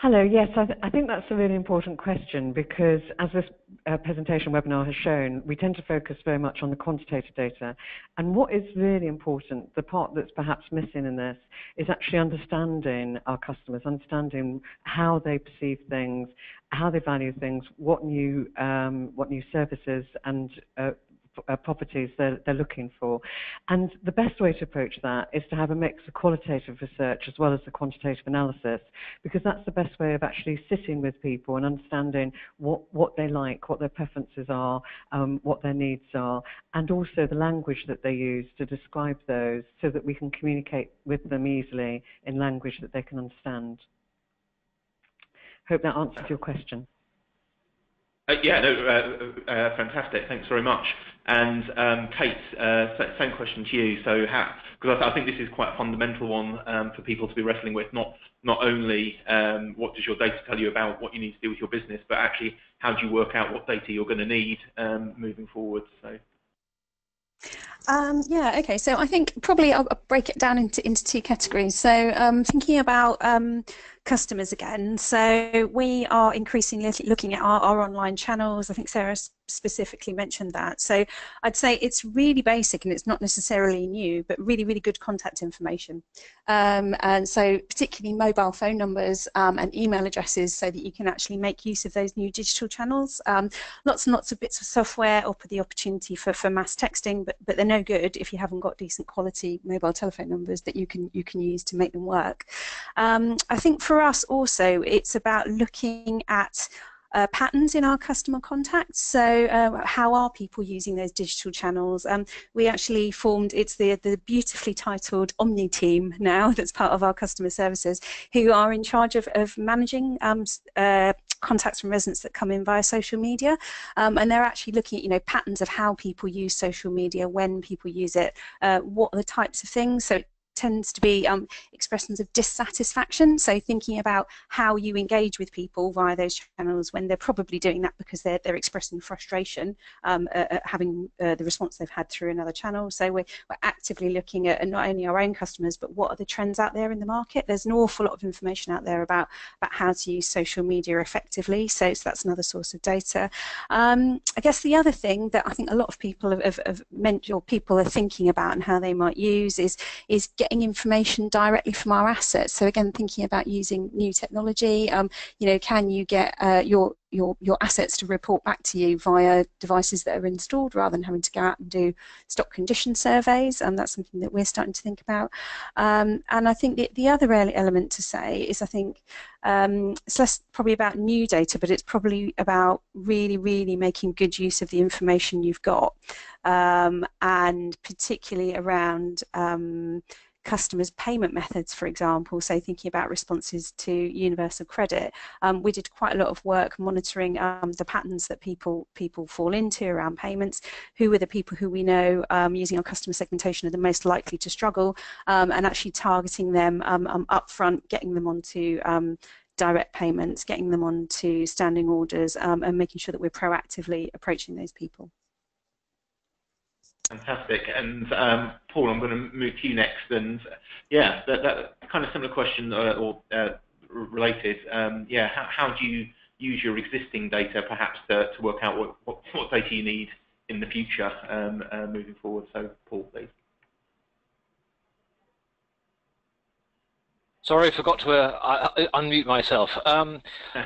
Hello. Yes, I, th I, think that's a really important question because as this uh, presentation webinar has shown, we tend to focus very much on the quantitative data. And what is really important, the part that's perhaps missing in this, is actually understanding our customers, understanding how they perceive things, how they value things, what new, um, what new services and uh, uh, properties they're, they're looking for. And the best way to approach that is to have a mix of qualitative research as well as the quantitative analysis, because that's the best way of actually sitting with people and understanding what, what they like, what their preferences are, um, what their needs are, and also the language that they use to describe those so that we can communicate with them easily in language that they can understand. Hope that answers your question. Uh, yeah, no, uh, uh, fantastic. Thanks very much. And um, Kate, uh, same question to you. So, because I, I, think this is quite a fundamental one um, for people to be wrestling with. Not not only um, what does your data tell you about what you need to do with your business, but actually how do you work out what data you're going to need um, moving forward. So. Um, yeah, okay. So I think probably I'll break it down into, into two categories. So um, thinking about um, customers again. So we are increasingly looking at our, our online channels. I think Sarah specifically mentioned that. So I'd say it's really basic and it's not necessarily new, but really, really good contact information. Um, and so particularly mobile phone numbers um, and email addresses so that you can actually make use of those new digital channels. Um, lots and lots of bits of software offer the opportunity for, for mass texting, but, but they're no good if you haven't got decent quality mobile telephone numbers that you can, you can use to make them work. Um, I think for us also, it's about looking at uh, patterns in our customer contacts. So uh, how are people using those digital channels? Um, we actually formed, it's the, the beautifully titled Omni team now <laughs> that's part of our customer services who are in charge of, of managing um, uh, contacts from residents that come in via social media. Um, and they're actually looking at, you know, patterns of how people use social media, when people use it, uh, what are the types of things. So tends to be um, expressions of dissatisfaction. So thinking about how you engage with people via those channels when they're probably doing that because they're, they're expressing frustration um, at, having uh, the response they've had through another channel. So we're, we're actively looking at not only our own customers, but what are the trends out there in the market. There's an awful lot of information out there about, about how to use social media effectively. So, so that's another source of data. Um, I guess the other thing that I think a lot of people have, have, have meant, or people are thinking about and how they might use is, is get getting information directly from our assets. So again, thinking about using new technology, um, you know, can you get uh, your your, your assets to report back to you via devices that are installed rather than having to go out and do stock condition surveys. And um, that's something that we're starting to think about. Um, and I think the, the other element to say is I think um, it's less probably about new data, but it's probably about really, really making good use of the information you've got. Um, and particularly around um, customers' payment methods, for example, so thinking about responses to universal credit, um, we did quite a lot of work monitoring um, the patterns that people people fall into around payments, who are the people who we know um, using our customer segmentation are the most likely to struggle, um, and actually targeting them um, um, upfront, getting them onto direct payments, getting them onto standing orders, and making sure that we're proactively approaching those people. Fantastic. And um, Paul, I'm going to move to you next. And yeah, that, that kind of similar question uh, or uh, related. Um, yeah, how, how, do you use your existing data perhaps to, to work out what, what, what, data you need in the future um, uh, moving forward? So, Paul, please. Sorry, I forgot to uh, unmute myself. Um, <laughs>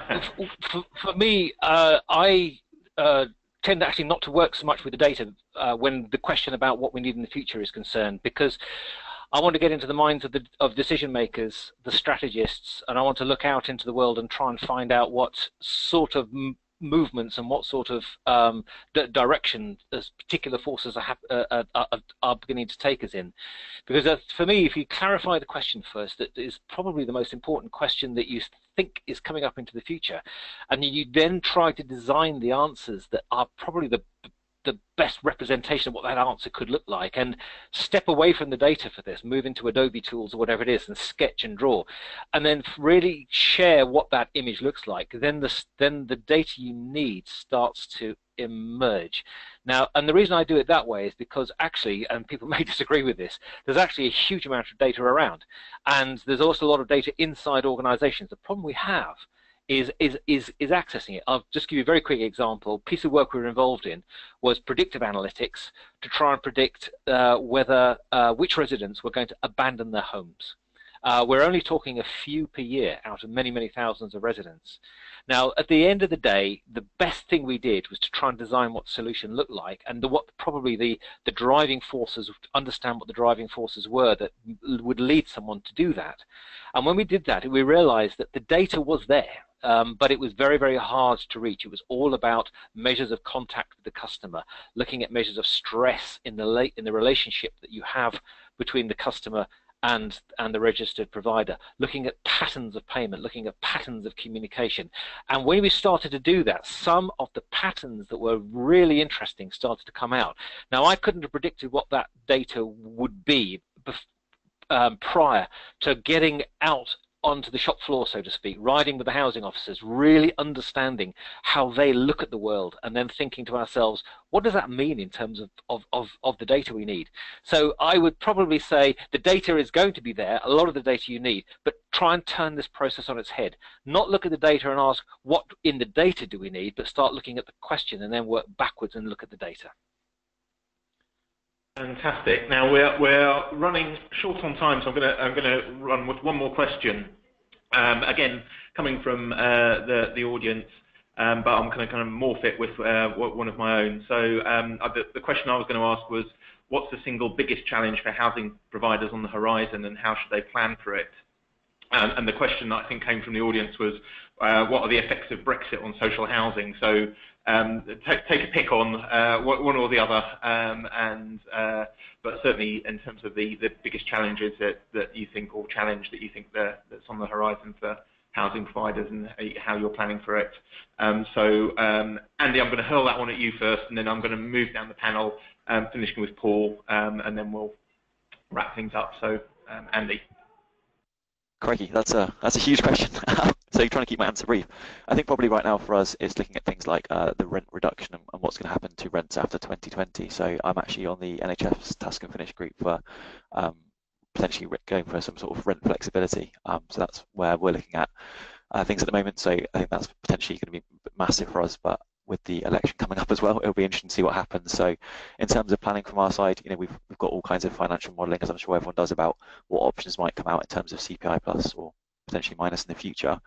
for, for, me, uh, I uh, tend actually not to work so much with the data uh, when the question about what we need in the future is concerned because I want to get into the minds of the of decision makers, the strategists, and I want to look out into the world and try and find out what sort of movements and what sort of um, direction particular forces are, uh, are, are, beginning to take us in. Because uh, for me, if you clarify the question first, that is probably the most important question that you think is coming up into the future, and you then try to design the answers that are probably the the best representation of what that answer could look like and step away from the data for this, move into Adobe tools or whatever it is and sketch and draw and then really share what that image looks like. Then the, then the data you need starts to emerge. Now, and the reason I do it that way is because actually, and people <laughs> may disagree with this, there's actually a huge amount of data around. And there's also a lot of data inside organizations. The problem we have is, is, is, is accessing it. I'll just give you a very quick example. Piece of work we were involved in was predictive analytics to try and predict uh, whether uh, which residents were going to abandon their homes. Uh, we're only talking a few per year out of many, many thousands of residents. Now, at the end of the day, the best thing we did was to try and design what the solution looked like, and the, what probably the the driving forces, understand what the driving forces were that would lead someone to do that. And when we did that, we realized that the data was there um, but it was very, very hard to reach. It was all about measures of contact with the customer, looking at measures of stress in the in the relationship that you have between the customer and and the registered provider, looking at patterns of payment, looking at patterns of communication. And when we started to do that, some of the patterns that were really interesting started to come out. Now I couldn't have predicted what that data would be um, prior to getting out onto the shop floor, so to speak, riding with the housing officers, really understanding how they look at the world, and then thinking to ourselves, what does that mean in terms of, of, of, of the data we need? So I would probably say the data is going to be there, a lot of the data you need, but try and turn this process on its head. Not look at the data and ask, what in the data do we need, but start looking at the question and then work backwards and look at the data. Fantastic. Now we're running short on time, so I'm gonna gonna run with one more question. Um, again, coming from uh, the audience, um, but I'm to kind of morph it with uh, one of my own. So um, the, the question I was going to ask was, what's the single biggest challenge for housing providers on the horizon, and how should they plan for it? And the question that I think came from the audience was, uh, what are the effects of Brexit on social housing? Um, take, take, a pick on uh, one or the other, um, and uh, but certainly in terms of the, the biggest challenges that, that you think, or challenge that you think that, that's on the horizon for housing providers and how you're planning for it. Um, so um, Andy, I'm going to hurl that one at you first, and then I'm going to move down the panel, um, finishing with Paul, um, and then we'll wrap things up. So Andy. Crikey, that's a that's a huge question. <laughs> so trying to keep my answer brief. I think probably right now for us is looking at things like uh, the rent reduction and, and what's going to happen to rents after 2020. So I'm actually on the NHF task and finish group for um, potentially going for some sort of rent flexibility. Um, so that's where we're looking at uh, things at the moment. So I think that's potentially going to be massive for us. But with the election coming up as well, it'll be interesting to see what happens. So in terms of planning from our side, you know, we've, we've got all kinds of financial modelling, as I'm sure everyone does, about what options might come out in terms of CPI plus or potentially minus in the future.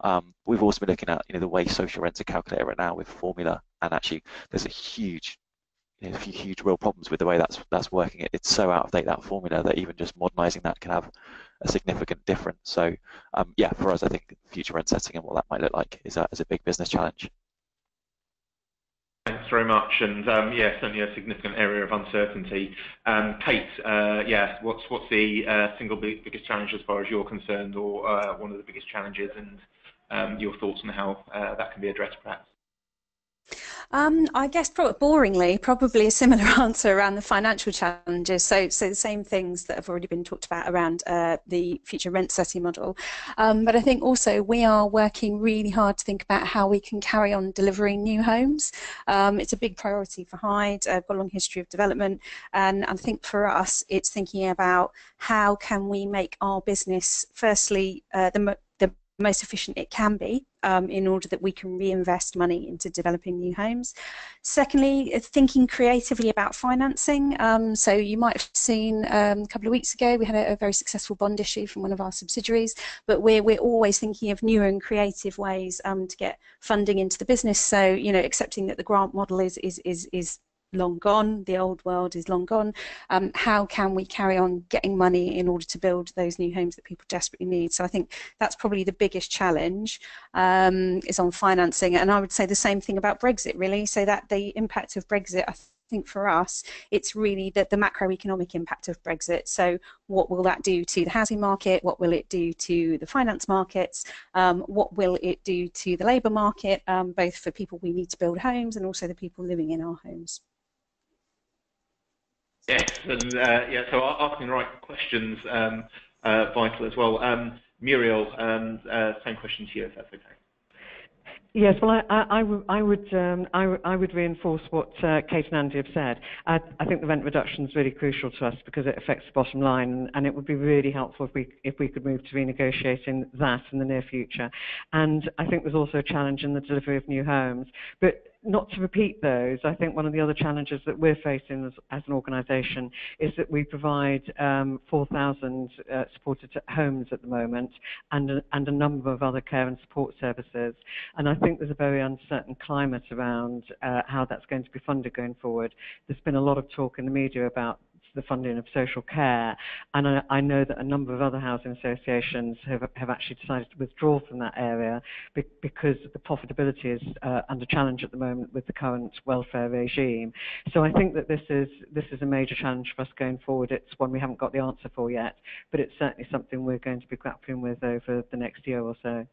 Um, we've also been looking at you know the way social rents are calculated right now with formula, and actually there's a huge you know, a few huge real problems with the way that's that's working. It, it's so out of date that formula that even just modernising that can have a significant difference. So um, yeah, for us, I think future rent setting and what that might look like is a, is a big business challenge. Thanks very much. And um, yeah, certainly a significant area of uncertainty. Um, Kate, uh, yeah, what's what's the uh, single biggest challenge as far as you're concerned, or uh, one of the biggest challenges, and um, your thoughts on how uh, that can be addressed, perhaps? Um, I guess boringly, probably a similar <laughs> answer around the financial challenges. So, so the same things that have already been talked about around uh, the future rent setting model. Um, but I think also we are working really hard to think about how we can carry on delivering new homes. Um, it's a big priority for Hyde. I've got a long history of development, and I think for us, it's thinking about how can we make our business, firstly, uh, the most efficient it can be um, in order that we can reinvest money into developing new homes. Secondly, thinking creatively about financing. Um, so you might have seen um, a couple of weeks ago we had a, a, very successful bond issue from one of our subsidiaries, but we're, we're always thinking of newer and creative ways um, to get funding into the business. So, you know, accepting that the grant model is, is, is, is long gone, the old world is long gone. Um, how can we carry on getting money in order to build those new homes that people desperately need? So I think that's probably the biggest challenge um, is on financing. And I would say the same thing about Brexit, really. So that the impact of Brexit, I think for us, it's really that the macroeconomic impact of Brexit. So what will that do to the housing market? What will it do to the finance markets? Um, what will it do to the labour market, um, both for people we need to build homes and also the people living in our homes? Yes, and uh, yeah, so asking the right questions um, uh, vital as well. Um, Muriel, um, uh, same question to you, if that's okay. Yes, well, I, I, I would um, I, I, would reinforce what uh, Kate and Andy have said. I, I, think the rent reduction is really crucial to us because it affects the bottom line, and it would be really helpful if we if we could move to renegotiating that in the near future. And I think there's also a challenge in the delivery of new homes, but not to repeat those, I think one of the other challenges that we're facing as, as an organisation is that we provide um, 4,000 uh, supported homes at the moment and a, and a number of other care and support services. And I think there's a very uncertain climate around uh, how that's going to be funded going forward. There's been a lot of talk in the media about the funding of social care. And I, I know that a number of other housing associations have, have actually decided to withdraw from that area be, because the profitability is uh, under challenge at the moment with the current welfare regime. So I think that this is this is a major challenge for us going forward. It's one we haven't got the answer for yet, but it's certainly something we're going to be grappling with over the next year or so.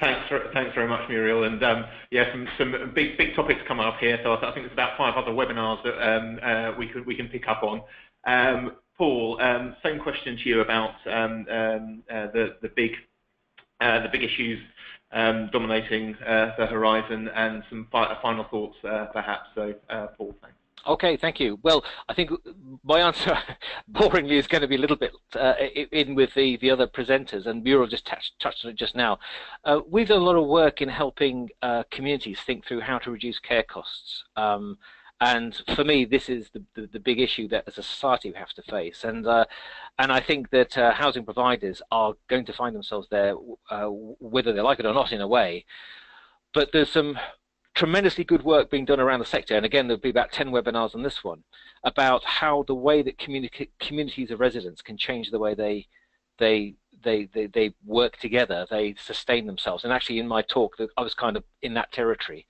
Thanks, thanks very much, Muriel. And um, yeah, some, big big topics come up here. So I think there's about five other webinars that um, uh, we can we can pick up on. Um, Paul, same question to you about uh, the the big uh, the big issues dominating the horizon and some fi final thoughts perhaps. So Paul, thanks. Okay, thank you. Well, I think my answer, <laughs> boringly, is going to be a little bit uh, in with the, the other presenters, and Muriel just touched, touched on it just now. Uh, we've done a lot of work in helping uh, communities think through how to reduce care costs. Um, and for me, this is the, the, the, big issue that as a society we have to face. And, uh, and I think that uh, housing providers are going to find themselves there, uh, whether they like it or not, in a way. But there's some tremendously good work being done around the sector, and again, there'll be about 10 webinars on this one, about how the way that communi communities of residents can change the way they, they, they, they, they work together, they sustain themselves. And actually, in my talk, I was kind of in that territory.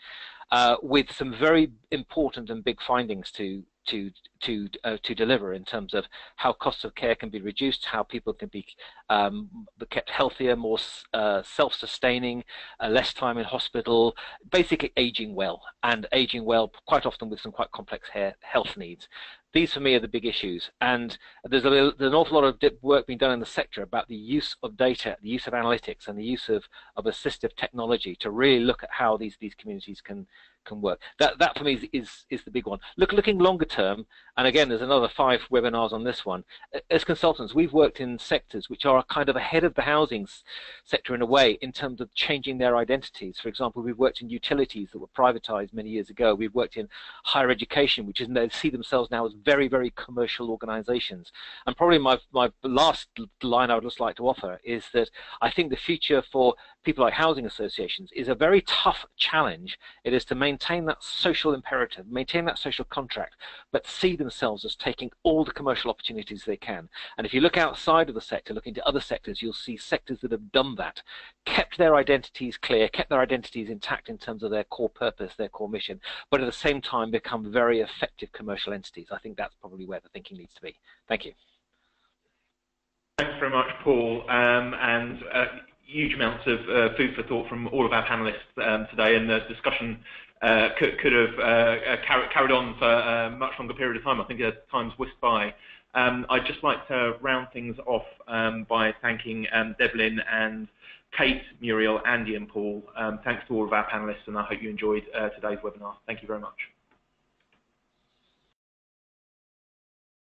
Uh, with some very important and big findings to to to uh, to deliver in terms of how costs of care can be reduced, how people can be um, kept healthier, more uh, self-sustaining, uh, less time in hospital, basically aging well, and aging well quite often with some quite complex health needs. These for me are the big issues, and there's, a, there's an awful lot of work being done in the sector about the use of data, the use of analytics, and the use of, of assistive technology to really look at how these these communities can can work. That that for me is, is, is the big one. Look, looking longer term, and again, there's another five webinars on this one. As consultants, we've worked in sectors which are kind of ahead of the housing sector in a way in terms of changing their identities. For example, we've worked in utilities that were privatized many years ago. We've worked in higher education, which is they see themselves now as very, very commercial organizations. And probably my, my last line I would just like to offer is that I think the future for people like housing associations is a very tough challenge. It is to maintain that social imperative, maintain that social contract, but see themselves as taking all the commercial opportunities they can. And if you look outside of the sector, look into other sectors, you'll see sectors that have done that, kept their identities clear, kept their identities intact in terms of their core purpose, their core mission, but at the same time become very effective commercial entities. I think that's probably where the thinking needs to be. Thank you. Thanks very much, Paul. Um, and uh, huge amounts of uh, food for thought from all of our panelists um, today, and the discussion uh, could, could, have uh, uh carried, on for a much longer period of time. I think time's whisked by. Um, I'd just like to round things off um, by thanking um, Develin and Kate, Muriel, Andy and Paul. Um, thanks to all of our panelists, and I hope you enjoyed uh, today's webinar. Thank you very much.